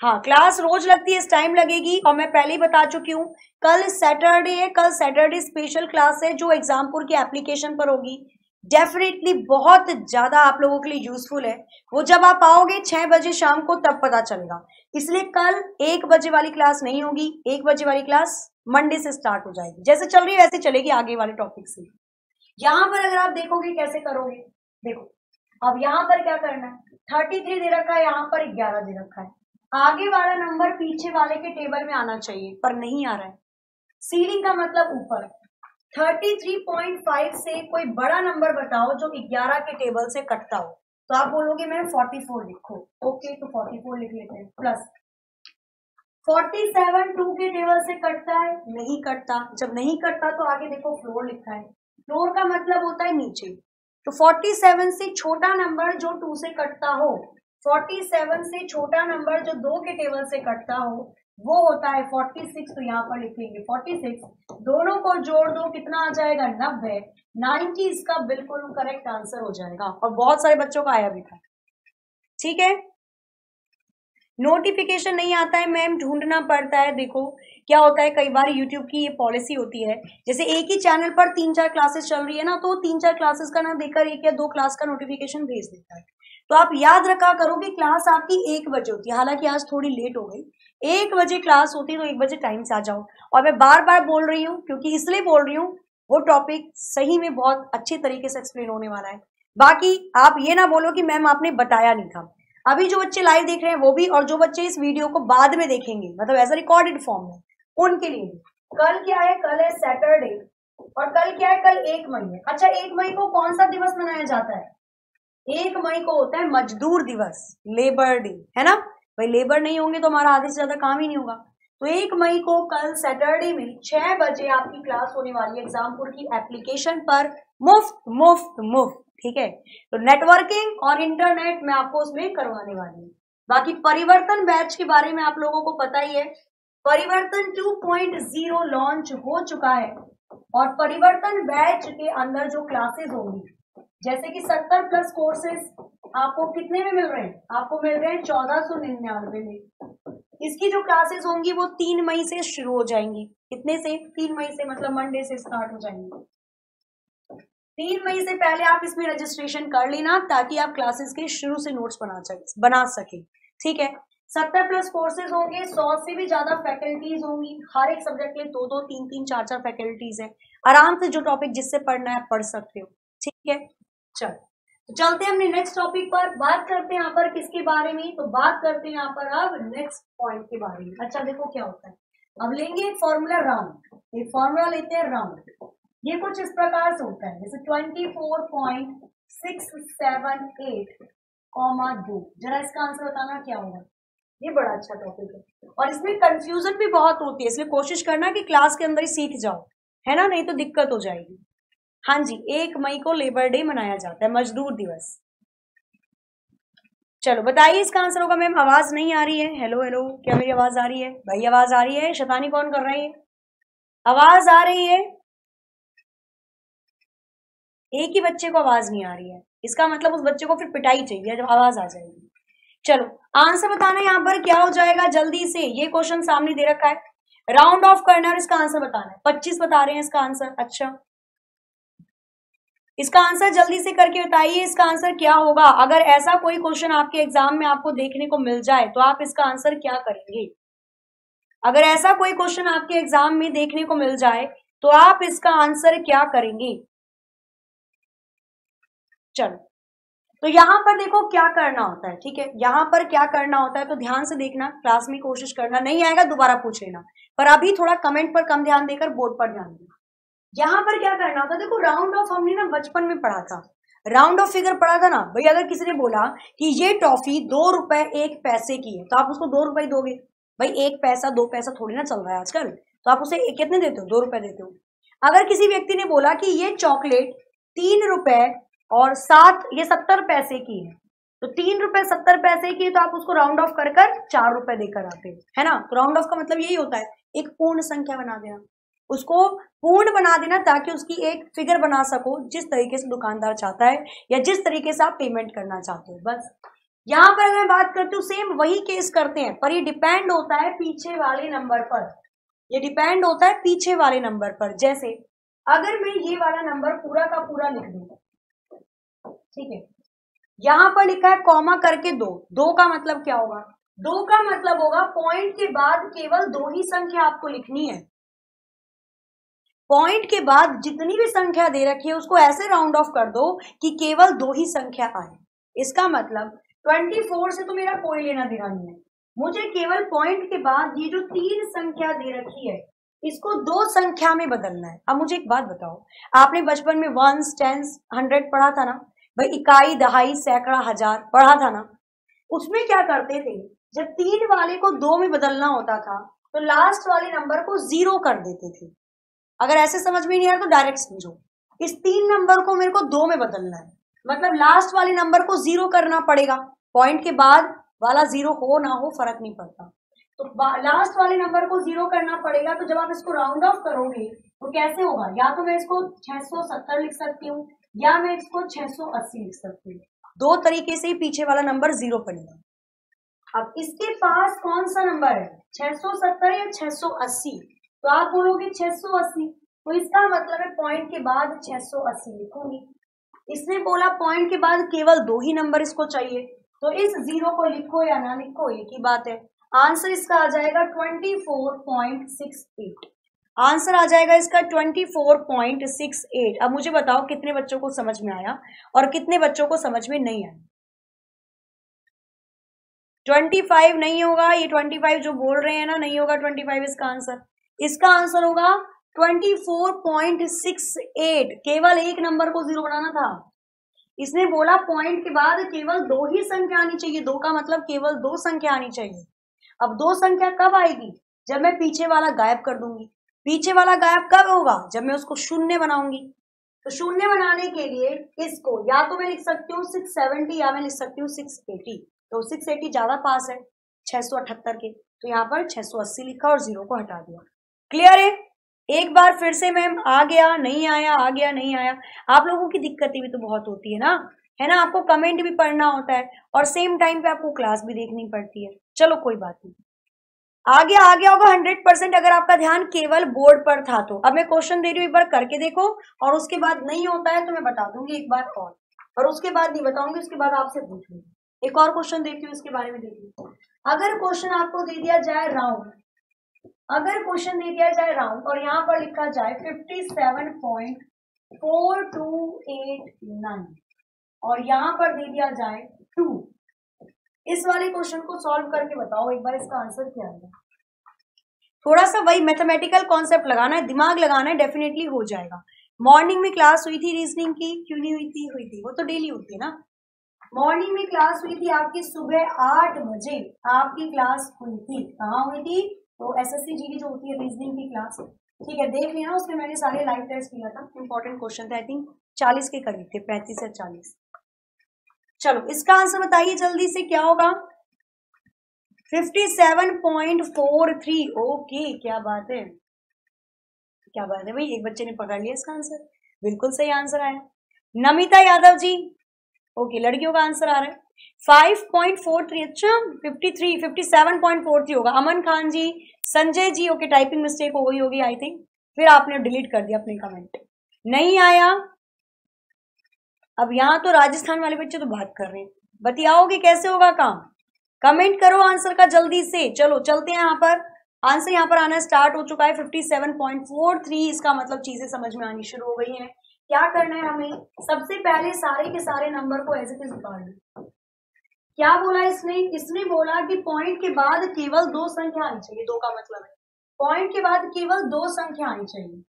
हाँ क्लास रोज लगती है, इस टाइम लगेगी। और मैं पहले ही बता चुकी हूँ, कल सैटरडे है, कल सैटरडे स्पेशल क्लास है, जो एग्जामपुर की एप्लीकेशन पर होगी। डेफिनेटली बहुत ज़्यादा आप लोगों के लिए यूजफुल है। वो जब आप आओगे छह बजे शाम को, तब पता चलेगा। इसलिए कल एक बजे वाली क्लास नहीं होगी। एक बजे वाली क्लास मंडे से स्टार्ट हो जाएगी। जैसे चल रही है, वैसे चलेगी आगे वाले टॉपिक से। यहाँ पर अगर आप देखोगे, कैसे करोगे? देखो, अब यहाँ पर क्या करना है? थर्टी थ्री दे रखा है, यहाँ पर ग्यारह दे रखा है। आगे वाला नंबर पीछे वाले के टेबल में आना चाहिए, पर नहीं आ रहा है। सीलिंग का मतलब ऊपर 33.5 से कोई बड़ा नंबर बताओ जो 11 के टेबल से कटता हो। तो आप बोलोगे, मैम 44 लिखो। ओके तो 44 लिख लेते हैं। प्लस 47 टू के टेबल से कटता है, नहीं कटता। जब नहीं कटता तो आगे देखो फ्लोर लिखा है। फ्लोर का मतलब होता है नीचे। तो 47 से छोटा नंबर जो टू से कटता हो 47 से छोटा नंबर जो दो के टेबल से कटता हो वो होता है 46 तो यहाँ पर लिखेंगे 46 दोनों को जोड़ दो, कितना आ जाएगा? नब्बे। 90 इसका बिल्कुल करेक्ट आंसर हो जाएगा। और बहुत सारे बच्चों का आया भी था। ठीक है? नोटिफिकेशन नहीं आता है मैम ढूंढना पड़ता है। देखो, क्या होता है, कई बार यूट्यूब की ये पॉलिसी होती है। जैसे एक ही चैनल पर तीन चार क्लासेस चल रही है ना तो तीन चार क्लासेस का ना देकर एक या दो क्लास का नोटिफिकेशन भेज देता है। तो आप याद रखा करो कि क्लास आपकी एक बजे होती है। हालाँकि आज थोड़ी लेट हो गई एक बजे क्लास होती है तो एक बजे टाइम से आ जाओ। और मैं बार बार बोल रही हूँ, क्योंकि इसलिए बोल रही हूँ, वो टॉपिक सही में बहुत अच्छे तरीके से एक्सप्लेन होने वाला है। बाकी आप ये ना बोलो कि मैम आपने बताया नहीं था। अभी जो बच्चे लाइव देख रहे हैं, वो भी और जो बच्चे इस वीडियो को बाद में देखेंगे मतलब एज अ रिकॉर्डेड फॉर्म में उनके लिए कल क्या है? कल है सैटरडे और कल क्या है? कल एक मई है। अच्छा एक मई को कौन सा दिवस मनाया जाता है? एक मई को होता है मजदूर दिवस लेबर डे है ना? भाई लेबर नहीं होंगे तो हमारा आधे से ज़्यादा काम ही नहीं होगा। तो एक मई को कल सैटरडे में छह बजे आपकी क्लास होने वाली है एग्जामपुर की एप्लीकेशन पर। मुफ़्त मुफ़्त मुफ़्त, ठीक है? तो नेटवर्किंग और इंटरनेट मैं आपको उसमें करवाने वाली हूँ। बाकी परिवर्तन बैच के बारे में आप लोगों को पता ही है। परिवर्तन 2.0 लॉन्च हो चुका है और परिवर्तन बैच के अंदर जो क्लासेस होंगी जैसे कि सत्तर प्लस कोर्सेज आपको कितने में मिल रहे हैं? आपको मिल रहे हैं चौदह सौ निन्यानवे में। इसकी जो क्लासेस होंगी वो तीन मई से शुरू हो जाएँगी। कितने से? तीन मई से मतलब मंडे से स्टार्ट हो जाएँगी। तीन मई से पहले आप इसमें रजिस्ट्रेशन कर लेना ताकि आप क्लासेस के शुरू से नोट्स बना सके बना सके। ठीक है? सत्तर प्लस कोर्सेज होंगे, सौ से भी ज़्यादा फैकल्टीज होंगी। हर एक सब्जेक्ट में दो दो, तीन तीन, चार चार फैकल्टीज है। आराम से जो टॉपिक जिससे पढ़ना है पढ़ सकते हो। ठीक है? चल। तो चलते हैं अपने नेक्स्ट टॉपिक पर। बात करते हैं यहाँ पर किसके बारे में? तो बात करते हैं यहाँ पर अब नेक्स्ट पॉइंट के बारे में। अच्छा देखो क्या होता है। अब लेंगे फॉर्मूला राउंड एक फॉर्मूला लेते हैं राउंड ये कुछ इस प्रकार से होता है। जैसे twenty four point six seven eight comma दो। जरा इसका आंसर बताना क्या होगा। ये बड़ा अच्छा टॉपिक है। और इसमें कंफ्यूजन भी बहुत होती है। इसलिए कोशिश करना कि क्लास के अंदर ही सीख जाओ। है ना? नहीं तो दिक्कत हो जाएगी। हाँ जी, एक मई को लेबर डे मनाया जाता है, मजदूर दिवस। चलो, बताइए इसका आंसर होगा मैम आवाज़ नहीं आ रही है। हेलो हेलो क्या मेरी आवाज़ आ रही है? भाई, आवाज़ आ रही है? शतानी कौन कर रही है? आवाज़ आ रही है। एक ही बच्चे को आवाज़ नहीं आ रही है। इसका मतलब उस बच्चे को फिर पिटाई चाहिए जब आवाज़ आ जाएगी। चलो आंसर बताना यहाँ पर क्या हो जाएगा जल्दी से। ये क्वेश्चन सामने दे रखा है। राउंड ऑफ़ करना और इसका आंसर बताना है। पच्चीस बता रहे हैं इसका आंसर अच्छा। इसका आंसर जल्दी से करके बताइए, इसका आंसर क्या होगा? अगर ऐसा कोई क्वेश्चन आपके एग्ज़ाम में आपको देखने को मिल जाए तो आप इसका आंसर क्या करेंगे? अगर ऐसा कोई क्वेश्चन आपके एग्ज़ाम में देखने को मिल जाए तो आप इसका आंसर क्या करेंगे? चलो तो यहाँ पर देखो क्या करना होता है, ठीक है? यहाँ पर क्या करना होता है तो ध्यान से देखना क्लास में कोशिश करना, नहीं आएगा, दोबारा पूछ लेना। पर अभी थोड़ा कमेंट पर कम ध्यान देकर बोर्ड पर ध्यान देना। यहाँ पर क्या करना होता देखो राउंड ऑफ़ हमने ना बचपन में पढ़ा था। राउंड ऑफ़ फिगर पढ़ा था ना? भाई, अगर किसी ने बोला कि ये टॉफी दो रुपए एक पैसे की है तो आप उसको दो रुपए दोगे। भाई, एक पैसा, दो पैसा थोड़ी ना चल रहा है आजकल। तो आप उसे कितने देते हो? दो रुपए देते हो। अगर किसी व्यक्ति ने बोला कि ये चॉकलेट तीन रुपए और सात, ये सत्तर पैसे की है तो तीन रुपए, सत्तर पैसे की तो आप उसको राउंड ऑफ़ कर कर चार रुपए देकर आते हैं। ना? तो राउंड ऑफ़ का मतलब यही होता है, एक पूर्ण संख्या बना देना। उसको पूर्ण बना देना ताकि उसकी एक फिगर बना सको, जिस तरीके से दुकानदार चाहता है या जिस तरीके से आप पेमेंट करना चाहते हो, बस। यहाँ पर अगर बात करती हूँ सेम वही केस करते हैं, पर ये डिपेंड होता है पीछे वाले नंबर पर। ये डिपेंड होता है पीछे वाले नंबर पर। जैसे, अगर मैं ये वाला नंबर पूरा का पूरा लिख दू, ठीक है? यहाँ पर लिखा है कॉमा करके दो। दो का मतलब क्या होगा? दो का मतलब होगा पॉइंट के बाद केवल दो ही संख्या आपको लिखनी है। पॉइंट के बाद जितनी भी संख्या दे रखी है, उसको ऐसे राउंड ऑफ़ कर दो कि केवल दो ही संख्या आए। इसका मतलब 24 से तो मेरा कोई लेना देना नहीं है। मुझे केवल पॉइंट के बाद ये जो तीन संख्या दे रखी है, इसको दो संख्या में बदलना है। अब मुझे एक बात बताओ। आपने बचपन में वंस टेंस हंड्रेड पढ़ा था ना? भाई, इकाई, दहाई, सैकड़ा, हज़ार पढ़ा था ना? उसमें क्या करते थे? जब तीन वाले को दो में बदलना होता था तो लास्ट वाले नंबर को ज़ीरो कर देते थे। अगर ऐसे समझ में नहीं आ रहा तो डायरेक्ट समझो। इस तीन नंबर को मेरे को दो में बदलना है। मतलब लास्ट वाले नंबर को ज़ीरो करना पड़ेगा। पॉइंट के बाद वाला ज़ीरो हो ना हो, फ़र्क नहीं पड़ता। तो लास्ट वाले नंबर को ज़ीरो करना पड़ेगा तो जब आप इसको राउंड ऑफ़ करोगे तो कैसे होगा? या तो मैं इसको 670 लिख सकती हूँ, या मैं इसको 680 लिख सकती हूँ। दो तरीके से ही पीछे वाला नंबर ज़ीरो पड़ेगा। अब इसके पास कौन सा नंबर है? 670 या 680 तो आप बोलोगे 680 तो इसका मतलब है पॉइंट के बाद 680 लिखूँगी। इसने बोला पॉइंट के बाद केवल दो ही नंबर इसको चाहिए। तो इस ज़ीरो को लिखो या ना लिखो, एक ही बात है। आंसर इसका आ जाएगा 24.68 आंसर आ जाएगा इसका 24.68 अब मुझे बताओ कितने बच्चों को समझ में आया और कितने बच्चों को समझ में नहीं आया। 25 नहीं होगा, ये 25 जो बोल रहे हैं ना, नहीं होगा 25 इसका आंसर इसका आंसर होगा 24.68 केवल एक नंबर को ज़ीरो बनाना था। इसने बोला पॉइंट के बाद केवल दो ही संख्या आनी चाहिए। दो का मतलब केवल दो संख्या आनी चाहिए। अब दो संख्या कब आएगी? जब मैं पीछे वाला गायब कर दूँगी। पीछे वाला गायब कब होगा? जब मैं उसको शून्य बनाऊँगी। तो शून्य बनाने के लिए इसको या तो मैं लिख सकती हूँ सिक्स सेवेंटी या मैं लिख सकती हूँ सिक्स एटी। तो सिक्स एटी ज़्यादा पास है, छह सौ अठहत्तर के। तो यहाँ पर छह सौ अस्सी लिखा और ज़ीरो को हटा दिया। क्लियर है? एक बार फिर से मैम आ गया, नहीं आया, आ गया, नहीं आया। आप लोगों की दिक्कतें भी तो बहुत होती है ना? है ना? आपको कमेंट भी पढ़ना होता है और सेम टाइम पे आपको क्लास भी देखनी पड़ती है। चलो कोई बात नहीं। आ गया आ गया होगा हंड्रेड परसेंट अगर आपका ध्यान केवल बोर्ड पर था तो। अब मैं क्वेश्चन दे रही हूँ, एक बार करके देखो और उसके बाद नहीं होता है तो मैं बता दूँगी एक बार और। और उसके बाद नहीं बताऊँगी, उसके बाद आपसे पूछूँगी। एक और क्वेश्चन देखती हूँ इसके बारे में देखिए अगर क्वेश्चन आपको दे दिया जाए राउंड अगर क्वेश्चन दे दिया जाए राउंड, और यहाँ पर लिखा जाए fifty seven point four two eight nine और यहाँ पर दे दिया जाए टू इस वाले क्वेश्चन को सॉल्व करके बताओ, एक बार इसका आंसर क्या है? थोड़ा सा वही मैथमेटिकल कॉन्सेप्ट लगाना है, दिमाग लगाना है डेफिनेटली हो जाएगा। मॉर्निंग में क्लास हुई थी रीजनिंग की, क्यों नहीं हुई थी? हुई थी। वो तो डेली होती है ना। मॉर्निंग में क्लास हुई थी आपकी सुबह आठ बजे, आपकी क्लास हुई थी। कहाँ हुई थी? तो एस एस सी जी की जो होती है रीजनिंग की क्लास ठीक है, देख लेना उसमें मैंने सारे लाइव टेस्ट किया था इंपॉर्टेंट क्वेश्चन थे आई थिंक चालीस के करीब थे, पैंतीस या चालीस। चलो, इसका आंसर बताइए जल्दी से, क्या होगा? Fifty seven point four three okay क्या बात है? क्या बात है भाई, एक बच्चे ने पकड़ लिया इसका आंसर बिल्कुल सही आंसर आया। नमिता यादव जी ओके लड़कियों का आंसर आ रहा है। फाइव पॉइंट फोर थ्री अच्छा fifty three fifty seven point four three होगा। Aman Khan ji, Sanjay ji okay typing mistake हो गई होगी आई थिंक फिर आपने डिलीट कर दिया अपने कमेंट नहीं आया। अब यहाँ तो राजस्थान वाले बच्चे तो बात कर रहे हैं। बतियाओगे कैसे होगा काम? कमेंट करो आंसर का जल्दी से। चलो, चलते हैं यहाँ पर। आंसर यहाँ पर आना स्टार्ट हो चुका है। Fifty seven point four three इसका मतलब चीज़ें समझ में आनी शुरू हो गई हैं। क्या करना है हमें? सबसे पहले सारे के सारे नंबर को एज इट इज़ उतार क्या बोला इसने? इसने बोला कि पॉइंट के बाद केवल दो संख्या आनी चाहिए। दो का मतलब है। पॉइंट के बाद केवल दो संख्या आनी चाहिए।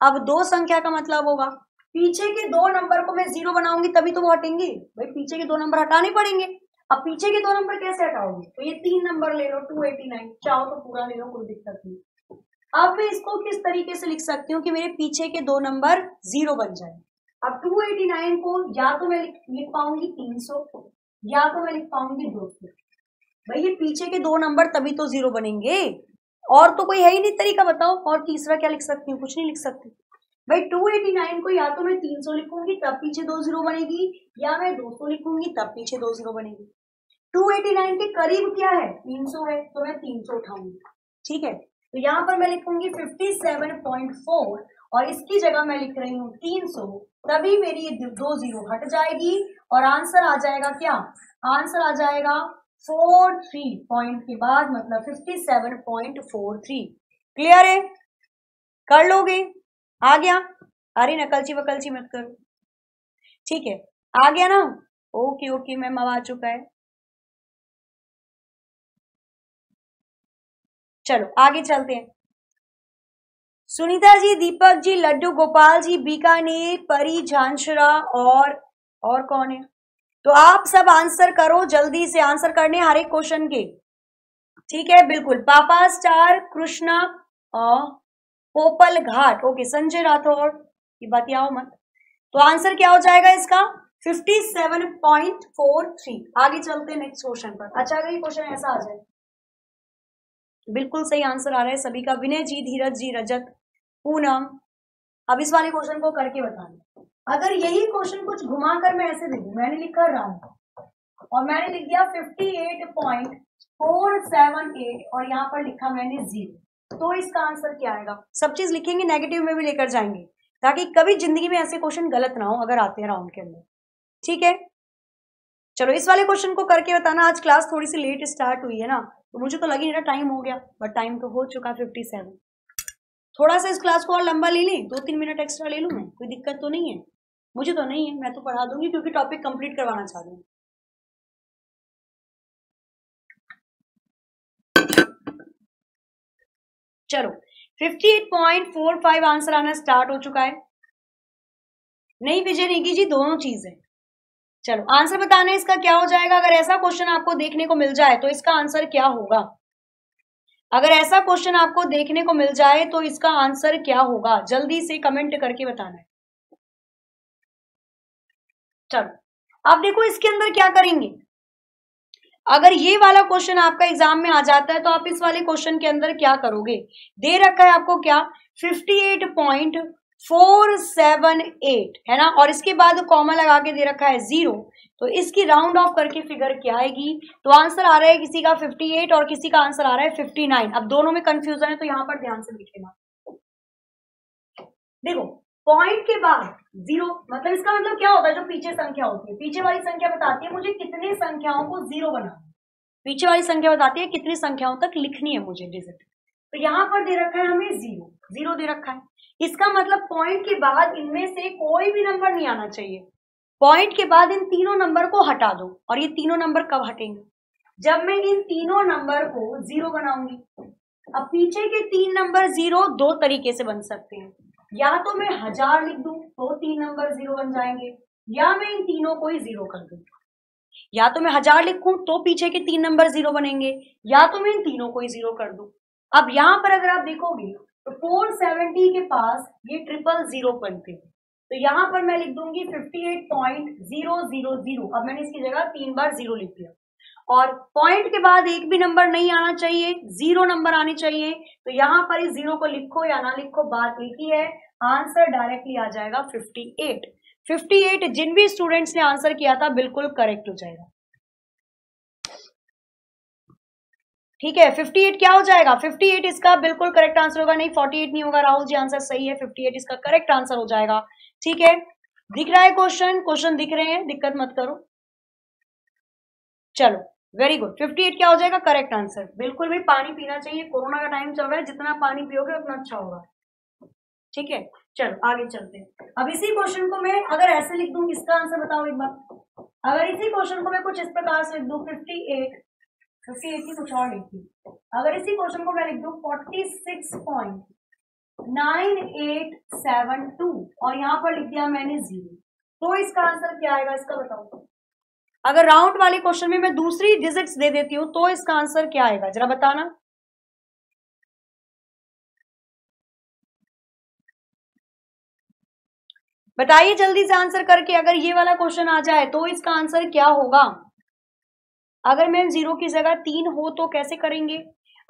अब दो संख्या का मतलब होगा। पीछे के दो नंबर को मैं ज़ीरो बनाऊँगी, तभी तो वो हटेंगे। भाई, पीछे के दो नंबर हटाने पड़ेंगे। अब पीछे के दो नंबर कैसे हटाओगे? तो ये तीन नंबर ले लो टू एटी नाइन चाहो तो पूरा ले लो, कोई दिक्कत नहीं। अब मैं इसको किस तरीके से लिख सकती हूँ कि मेरे पीछे के दो नंबर ज़ीरो बन जाए? अब टू एटी नाइन को या तो मैं लिख पाऊँगी तीन सौ। या तो मैं लिख पाऊँगी दो सौ। भाई, ये पीछे के दो नंबर तभी तो ज़ीरो बनेंगे। और तो कोई है ही नहीं तरीका बताओ। और तीसरा क्या लिख सकती हूँ? कुछ नहीं लिख सकती। भाई 289 को या तो मैं 300 लिखूँगी, तब पीछे दो ज़ीरो बनेगी, या मैं 200 लिखूँगी, तब पीछे दो ज़ीरो बनेगी। 289 के करीब क्या है? 300 है तो मैं 300 उठाऊँगी। ठीक है? तो यहाँ पर मैं लिखूँगी 57.4 और इसकी जगह मैं लिख रही हूँ 300 तभी मेरी दो ज़ीरो हट जाएगी और आंसर आ जाएगा क्या? आंसर आ जाएगा फोर थ्री पॉइंट के बाद मतलब fifty seven point four three. Clear है? कर लोगे? आ गया? अरे नकलची वकलची मत करो। ठीक है, आ गया ना? ओके ओके, मैम, अब आ चुका है। चलो, आगे चलते हैं। सुनीता जी, दीपक जी, लड्डू गोपाल जी, बीकानेर, परी, झांसरा और और कौन है? तो आप सब आंसर करो, जल्दी से आंसर करने हर एक क्वेश्चन के। ठीक है, बिल्कुल। Papa star, Krishna Popal Ghat. Okay, Sanjay Rathore, ये बतियाओ मत। तो आंसर क्या हो जाएगा इसका? 57.43 आगे चलते नेक्स्ट क्वेश्चन पर। अच्छा अगर ये क्वेश्चन ऐसा आ जाए। बिल्कुल सही आंसर आ रहा है सभी का। विनय जी धीरज जी, रजत। पूनम, अब इस वाले क्वेश्चन को करके बताना अगर यही क्वेश्चन कुछ घुमा कर मैं ऐसे दे दू, मैंने लिखा राउंड और मैंने लिख दिया 58.478 और यहाँ पर लिखा मैंने ज़ीरो तो इसका आंसर क्या आएगा? सब चीज़ लिखेंगे नेगेटिव में भी लेकर जाएँगे, ताकि कभी ज़िंदगी में ऐसे क्वेश्चन गलत ना हो, अगर आते हैं राउंड के अंदर। ठीक है? चलो, इस वाले क्वेश्चन को करके बताना, आज क्लास थोड़ी सी लेट स्टार्ट हुई है ना तो मुझे तो लगी नहीं टाइम हो गया बट टाइम तो हो चुका फिफ्टी सेवन थोड़ा सा इस क्लास को और लंबा ले लें, दो तीन मिनट एक्स्ट्रा ले लूँ मैं, कोई दिक्कत तो नहीं है। मुझे तो नहीं है, मैं तो पढ़ा दूँगी क्योंकि टॉपिक कंप्लीट करवाना चाह रही हूँ। चलो 58.45 आंसर आना स्टार्ट हो चुका है। नहीं, विजय नेगी जी, दोनों चीज़ है। चलो आंसर बताना इसका क्या हो जाएगा? अगर ऐसा क्वेश्चन आपको देखने को मिल जाए तो इसका आंसर क्या होगा? अगर ऐसा क्वेश्चन आपको देखने को मिल जाए तो इसका आंसर क्या होगा? जल्दी से कमेंट करके बताना है। चलो आप देखो इसके अंदर क्या करेंगे? अगर ये वाला क्वेश्चन आपका एग्ज़ाम में आ जाता है तो आप इस वाले क्वेश्चन के अंदर क्या करोगे? दे रखा है आपको क्या? Fifty eight point four seven eight, है ना? और इसके बाद कॉमा लगा के दे रखा है ज़ीरो तो इसकी राउंड ऑफ़ करके फिगर क्या आएगी? तो आंसर आ रहा है किसी का 58 और किसी का आंसर आ रहा है 59 अब दोनों में कंफ्यूजन है तो यहाँ पर ध्यान से लिखेगा देखो पॉइंट के बाद ज़ीरो मतलब इसका मतलब क्या होता है? जो पीछे संख्या होती है। पीछे वाली संख्या बताती है, मुझे कितने संख्याओं को ज़ीरो बनाना पीछे वाली संख्या बताती है, कितनी संख्याओं तक लिखनी है मुझे डिजिट तो यहाँ पर दे रखा है हमें ज़ीरो ज़ीरो दे रखा है। इसका मतलब पॉइंट के बाद इनमें से कोई भी नंबर नहीं आना चाहिए। पॉइंट के बाद इन तीनों नंबर को हटा दो और ये तीनों नंबर कब हटेंगे? जब मैं इन तीनों नंबर को ज़ीरो बनाऊँगी। अब पीछे के तीन नंबर ज़ीरो दो तरीके से बन सकते हैं। या तो मैं हज़ार लिख दूँ तो तीन नंबर ज़ीरो बन जाएँगे। या मैं इन तीनों को ही ज़ीरो कर दूँ। या तो मैं हज़ार लिखूं तो पीछे के तीन नंबर ज़ीरो बनेंगे। या तो मैं इन तीनों को ही ज़ीरो कर दूँ। अब यहाँ पर अगर आप देखोगे तो 470 के पास ये ट्रिपल ज़ीरो बनते हैं तो यहाँ पर मैं लिख दूँगी 58.000 अब मैंने इसकी जगह तीन बार ज़ीरो लिख दिया। और पॉइंट के बाद एक भी नंबर नहीं आना चाहिए ज़ीरो नंबर आने चाहिए। तो यहाँ पर इस ज़ीरो को लिखो या ना लिखो, बात ही है। आंसर डायरेक्टली आ जाएगा 58 58 जिन भी स्टूडेंट्स ने आंसर किया था, बिल्कुल करेक्ट हो जाएगा। ठीक है 58 क्या हो जाएगा? 58 इसका बिल्कुल करेक्ट आंसर होगा। नहीं 48 नहीं होगा। राहुल जी आंसर सही है 58 इसका करेक्ट आंसर हो जाएगा। ठीक है? दिख रहा है क्वेश्चन क्वेश्चन दिख रहे हैं? दिक्कत मत करो। चलो वेरी गुड 58 क्या हो जाएगा? करेक्ट आंसर बिल्कुल भी पानी पीना चाहिए। कोरोना का टाइम चल रहा है। जितना पानी पियोगे, उतना अच्छा होगा। ठीक है? चलो, आगे चलते हैं। अब इसी क्वेश्चन को मैं अगर ऐसे लिख दूँ इसका आंसर बताओ एक बार? अगर इसी क्वेश्चन को मैं कुछ इस प्रकार से लिख दू फिफ्टी एट फिफ्टी एट कुछ और लिखी अगर इसी क्वेश्चन को मैं लिख दू forty six point nine eight seven two और यहाँ पर लिख दिया मैंने ज़ीरो तो इसका आंसर क्या आएगा, इसका बताओ। अगर राउंड वाले क्वेश्चन में मैं दूसरी डिजिट्स दे देती हूँ तो इसका आंसर क्या आएगा? जरा बताना। बताइए जल्दी से आंसर करके, अगर ये वाला क्वेश्चन आ जाए तो इसका आंसर क्या होगा? अगर मैम ज़ीरो की जगह तीन हो तो कैसे करेंगे?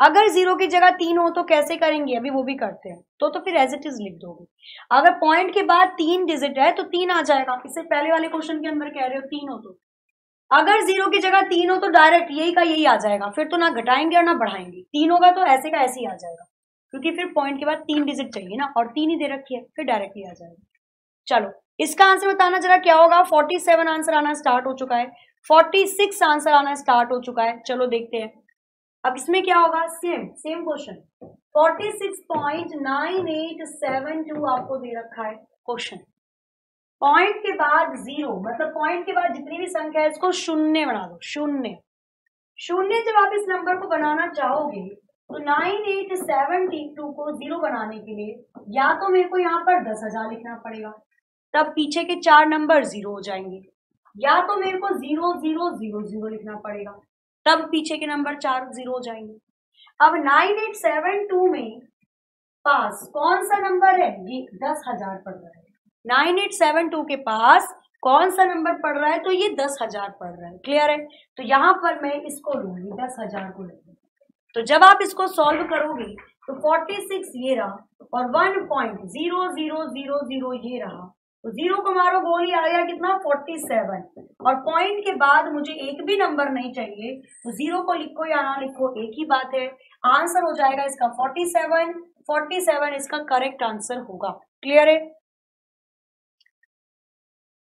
अगर ज़ीरो की जगह तीन हो तो कैसे करेंगे? अभी वो भी करते हैं। तो तो फिर एज इट इज़ लिख दोगे। अगर पॉइंट के बाद तीन डिजिट है तो तीन आ जाएगा। इससे पहले वाले क्वेश्चन के अंदर कह रहे हो तीन हो तो। अगर ज़ीरो की जगह तीन हो तो डायरेक्ट यही का यही आ जाएगा। फिर तो ना घटाएँगे और ना बढ़ाएँगे। तीन होगा तो ऐसे का ऐसे ही आ जाएगा। क्योंकि फिर पॉइंट के बाद तीन डिजिट चाहिए ना। और तीन ही दे रखी है, फिर डायरेक्टली आ जाएगा। चलो, इसका आंसर बताना जरा क्या होगा? फोर्टी सेवन आंसर आना स्टार्ट हो चुका है। फोर्टी सिक्स आंसर आना स्टार्ट हो चुका है। चलो देखते हैं। अब इसमें क्या होगा? Same same question forty six point nine eight seven two आपको दे रखा है क्वेश्चन पॉइंट के बाद ज़ीरो मतलब पॉइंट के बाद जितनी भी संख्या है, इसको शून्य बना दो, शून्य। शून्य जब आप इस नंबर को बनाना चाहोगे तो nine eight seventy two को ज़ीरो बनाने के लिए या तो मेरे को यहाँ पर दस हज़ार लिखना पड़ेगा। तब पीछे के चार नंबर ज़ीरो हो जाएँगे। या तो मेरे को ज़ीरो ज़ीरो ज़ीरो ज़ीरो लिखना पड़ेगा। तब पीछे के नंबर चार, ज़ीरो हो जाएँगे। अब नाइन एट सेवन टू में पास कौन सा नंबर है? ये दस हज़ार पड़ रहा है। नाइन एट सेवन टू के पास कौन सा नंबर पड़ रहा है? तो ये दस हज़ार पड़ रहा है। क्लियर है? तो यहाँ पर मैं इसको लूँगी, दस हज़ार को लूँगी तो जब आप इसको सॉल्व करोगे तो फोर्टी सिक्स ये रहा और one point zero zero zero zero ये रहा। ज़ीरो को मारो गोली आ गया कितना? फोर्टी सेवन और पॉइंट के बाद मुझे एक भी नंबर नहीं चाहिए तो ज़ीरो को लिखो या ना लिखो, एक ही बात है। आंसर हो जाएगा इसका फोर्टी सेवन फोर्टी सेवन इसका करेक्ट आंसर होगा। क्लियर है?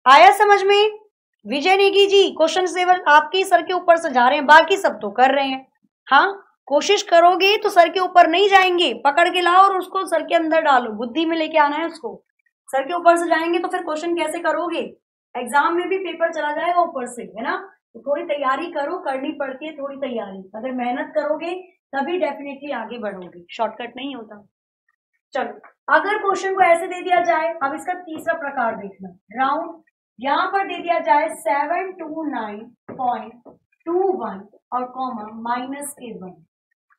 आया समझ में? विजय नेगी जी क्वेश्चन केवल आपके सर के ऊपर से जा रहे हैं, बाकी सब तो कर रहे हैं। हाँ कोशिश करोगे तो सर के ऊपर नहीं जाएँगे, पकड़ के लाओ और उसको सर के अंदर डालो। बुद्धि में लेके आना है उसको। सर के ऊपर से जाएँगे तो फिर क्वेश्चन कैसे करोगे? एग्ज़ाम में भी पेपर चला जाएगा ऊपर से, है ना? तो थोड़ी तैयारी करो, करनी पड़ती है थोड़ी तैयारी। अगर मेहनत करोगे, तभी डेफिनेटली आगे बढ़ोगे। शॉर्टकट नहीं होता। चलो, अगर क्वेश्चन को ऐसे दे दिया जाए, अब इसका तीसरा प्रकार देखना। राउंड यहाँ पर दे दिया जाए seven two nine point two one और कॉमा माइनस के वन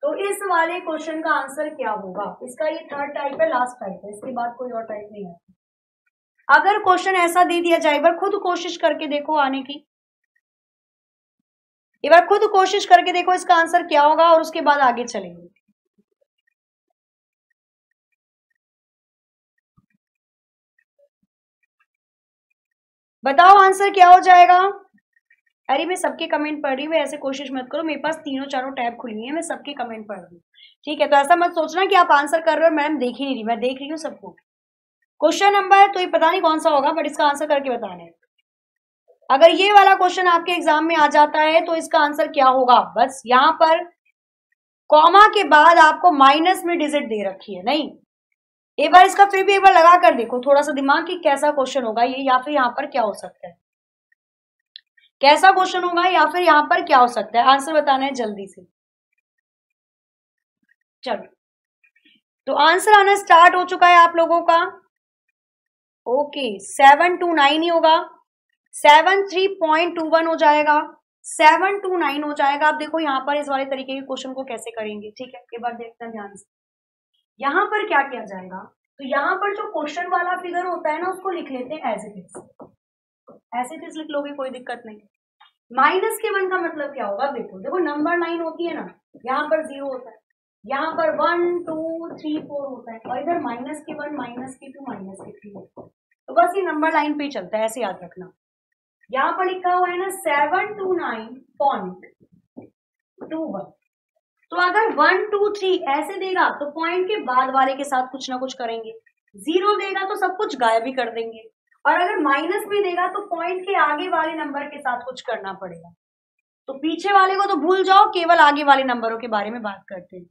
तो इस वाले क्वेश्चन का आंसर क्या होगा? इसका ये थर्ड टाइप है लास्ट टाइप है। इसके बाद कोई और टाइप नहीं आता। अगर क्वेश्चन ऐसा दे दिया जाए बार खुद कोशिश करके देखो आने की। एक बार खुद कोशिश करके देखो इसका आंसर क्या होगा और उसके बाद आगे चलेंगे। बताओ आंसर क्या हो जाएगा? अरे मैं सबके कमेंट पढ़ रही हूँ, ऐसे कोशिश मत करो, मेरे पास तीनों चारों टैब खुली हुई है, मैं सबके कमेंट पढ़ रही हूँ। ठीक है तो ऐसा मत सोचना कि आप आंसर कर रहे हो मैडम देख ही नहीं रही, मैं देख रही हूँ सबको। क्वेश्चन नंबर तो ये पता नहीं कौन सा होगा बट इसका आंसर करके बताना है। अगर ये वाला क्वेश्चन आपके एग्ज़ाम में आ जाता है तो इसका आंसर क्या होगा? बस यहाँ पर कॉमा के बाद आपको माइनस में डिजिट दे रखी है, नहीं? एक बार इसका फिर भी एक बार लगा कर देखो, थोड़ा सा दिमाग की कैसा क्वेश्चन होगा ये, या फिर यहाँ पर क्या हो सकता है? कैसा क्वेश्चन होगा, या फिर यहाँ पर क्या हो सकता है? आंसर बताना है जल्दी से। चलो। तो आंसर आना स्टार्ट हो चुका है आप लोगों का। ओके, सेवन टू नाइन ही होगा। Seven three point two one हो जाएगा। सेवन टू नाइन हो जाएगा। आप देखो यहाँ पर इस वाले तरीके के क्वेश्चन को कैसे करेंगे, ठीक है? एक बार देखते हैं ध्यान से। यहाँ पर क्या किया जाएगा? तो यहाँ पर जो क्वेश्चन वाला फिगर होता है ना, उसको लिख लेते हैं as it is as it is लिख लोगे, कोई दिक्कत नहीं। माइनस के वन का मतलब क्या होगा? देखो देखो नंबर नाइन होती है ना। यहाँ पर ज़ीरो होता है। यहाँ पर वन टू थ्री फोर होता है। और इधर माइनस के वन माइनस के टू माइनस के थ्री तो बस ये नंबर लाइन पे चलता है, ऐसे याद रखना। यहाँ पर लिखा हुआ है ना seven two nine point two one तो अगर वन टू थ्री ऐसे देगा तो पॉइंट के बाद वाले के साथ कुछ ना कुछ करेंगे। ज़ीरो देगा तो सब कुछ गायब ही कर देंगे। और अगर माइनस में देगा तो पॉइंट के आगे वाले नंबर के साथ कुछ करना पड़ेगा। तो पीछे वाले को तो भूल जाओ, केवल आगे वाले नंबरों के बारे में बात करते हैं।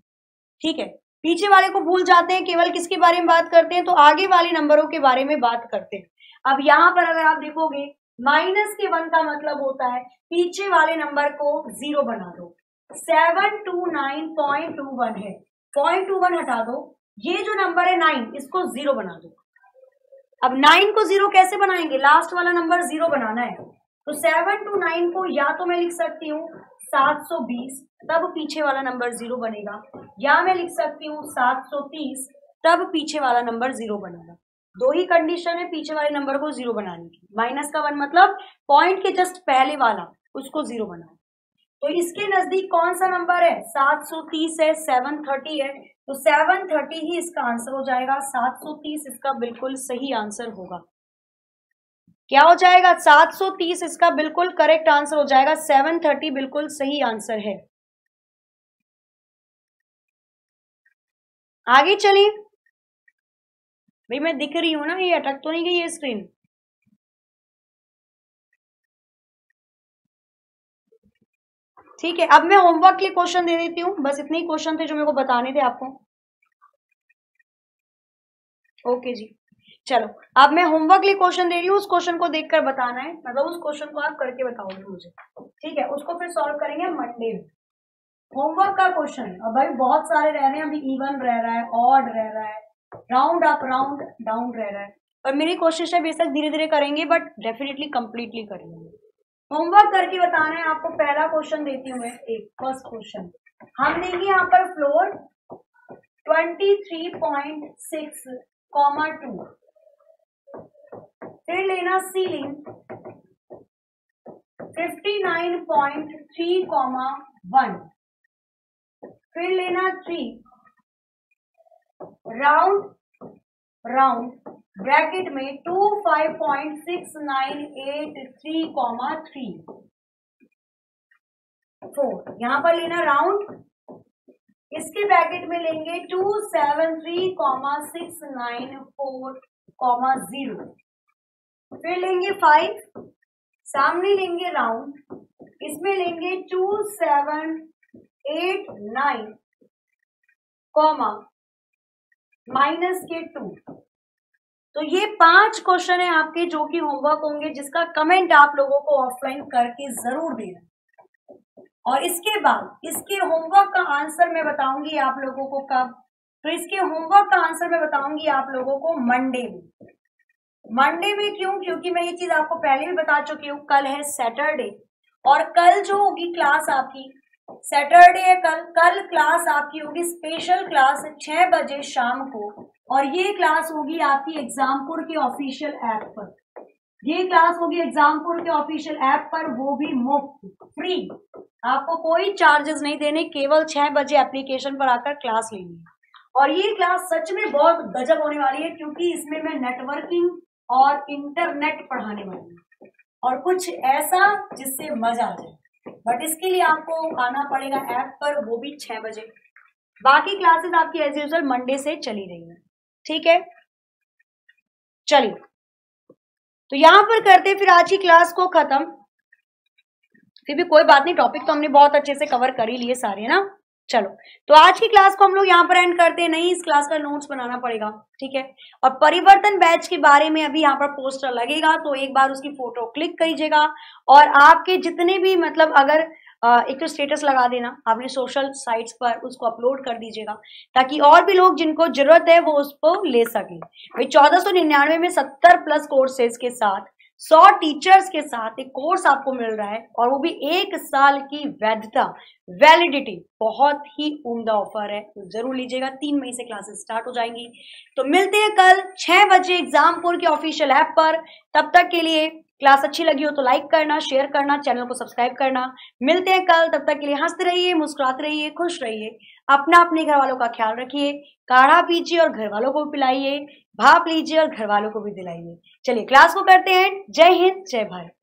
ठीक है? पीछे वाले को भूल जाते हैं, केवल किसके बारे में बात करते हैं? तो आगे वाले नंबरों के बारे में बात करते हैं। अब यहाँ पर अगर आप देखोगे माइनस के वन का मतलब होता है, पीछे वाले नंबर को ज़ीरो बना दो। Seven two nine point two one है। पॉइंट टू वन हटा दो। ये जो नंबर है नाइन इसको ज़ीरो बना दो। अब नाइन को ज़ीरो कैसे बनाएँगे? लास्ट वाला नंबर ज़ीरो बनाना है। तो सेवन टू नाइन को या तो मैं लिख सकती हूँ, सात सौ बीस। तब पीछे वाला नंबर ज़ीरो बनेगा। या मैं लिख सकती हूँ सात सौ तीस, तब पीछे वाला नंबर ज़ीरो बनेगा। दो ही कंडीशन है, पीछे वाले नंबर को ज़ीरो बनाने की। माइनस का वन मतलब पॉइंट के जस्ट पहले वाला, उसको ज़ीरो बनाओ। तो इसके नज़दीक कौन सा नंबर है? सात सौ तीस है सेवन थर्टी है। तो सेवन थर्टी ही इसका आंसर हो जाएगा। सात सौ तीस इसका बिल्कुल सही आंसर होगा। क्या हो जाएगा? सात सौ तीस इसका बिल्कुल करेक्ट आंसर हो जाएगा। सेवन थर्टी बिल्कुल सही आंसर है। आगे चलिए। भाई, मैं दिख रही हूँ ना, ये अटक तो नहीं गई ये स्क्रीन ठीक है, अब मैं होमवर्क के लिए क्वेश्चन दे देती हूँ। बस इतने ही क्वेश्चन थे जो मेरे को बताने थे आपको। ओके जी। चलो, अब मैं होमवर्क लिए क्वेश्चन दे रही हूँ। उस क्वेश्चन को देखकर बताना है। मतलब उस क्वेश्चन को आप करके बताओगे मुझे। ठीक है, उसको फिर सॉल्व करेंगे मंडे में। होमवर्क का क्वेश्चन और भाई बहुत सारे रह रहे हैं, अभी इवन रह रहा है ऑड रह रहा है राउंड अप राउंड डाउन रह रहा है। और मेरी कोशिश है बेशक धीरे धीरे करेंगे बट डेफिनेटली कंप्लीटली करेंगे। होमवर्क करके बताना है आपको, पहला क्वेश्चन देती हूँ एक फ़र्स्ट क्वेश्चन हम देंगे यहाँ पर floor twenty three point six comma two फिर लेना ceiling fifty nine point three comma one फिर लेना थ्री राउंड राउंड ब्रैकेट में two five point six nine eight three comma three four यहाँ पर लेना राउंड इसके ब्रैकेट में लेंगे two seven three comma six nine four comma zero फिर लेंगे फाइव सामने लेंगे राउंड इसमें लेंगे two seven eight nine comma minus के टू तो ये पाँच क्वेश्चन है आपके जो कि होमवर्क होंगे, जिसका कमेंट आप लोगों को ऑफलाइन करके ज़रूर देना। और इसके बाद, इसके होमवर्क का आंसर मैं बताऊँगी आप लोगों को कब। तो इसके होमवर्क का आंसर मैं बताऊँगी आप लोगों को मंडे में। मंडे में क्यों? क्योंकि मैं ये चीज़ आपको पहले भी बता चुकी हूँ, कल है सैटरडे और कल जो होगी क्लास आपकी सैटरडे कल कल क्लास आपकी होगी स्पेशल क्लास छह बजे शाम को। और ये क्लास होगी आपकी एग्जामपुर के ऑफिशियल ऐप पर। ये क्लास होगी एग्जामपुर के ऑफिशियल ऐप पर, वो भी मुफ़्त फ्री आपको कोई चार्जेस नहीं देने, केवल छह बजे एप्लीकेशन पर आकर क्लास लेनी है। और ये क्लास सच में बहुत गजब होने वाली है, क्योंकि इसमें मैं नेटवर्किंग और इंटरनेट पढ़ाने वाली हूँ। और कुछ ऐसा जिससे मज़ा आ जाए। बट इसके लिए आपको आना पड़ेगा ऐप पर, वो भी छह बजे। बाकी क्लासेस आपकी एज यूजल मंडे से चली रही है। ठीक है? चलिए। तो यहाँ पर करते फिर आज की क्लास को खत्म। फिर भी कोई बात नहीं टॉपिक तो हमने बहुत अच्छे से कवर कर ही लिए सारे ना? चलो तो आज की क्लास को हम लोग यहाँ पर एंड करते हैं। नहीं, इस क्लास का नोट्स बनाना पड़ेगा, ठीक है? और परिवर्तन बैच के बारे में अभी यहाँ पर पोस्टर लगेगा तो एक बार उसकी फ़ोटो क्लिक कीजिएगा। और आपके जितने भी मतलब अगर एक तो स्टेटस लगा देना आपने सोशल साइट्स पर उसको अपलोड कर दीजिएगा, ताकि और भी लोग जिनको ज़रूरत है वो उसको ले सके। भाई, चौदह सौ निन्यानवे में सत्तर प्लस कोर्सेज के साथ सौ टीचर्स के साथ एक कोर्स आपको मिल रहा है और वो भी एक साल की वैधता वैलिडिटी बहुत ही उम्दा ऑफ़र है। तो ज़रूर लीजिएगा, तीन मई से क्लासेस स्टार्ट हो जाएँगी। तो मिलते हैं कल छह बजे एग्जामपुर के ऑफिशियल ऐप पर। तब तक के लिए क्लास अच्छी लगी हो तो लाइक करना शेयर करना चैनल को सब्सक्राइब करना। मिलते हैं कल, तब तक के लिए हँसते रहिए, मुस्कुराते रहिए, खुश रहिए। अपना अपने घर वालों का ख्याल रखिए, काढ़ा पीजिए और घर वालों को पिलाइए, भाप लीजिए और घर वालों को भी दिलाइए। चलिए क्लास को करते हैं। जय हिंद जय भारत।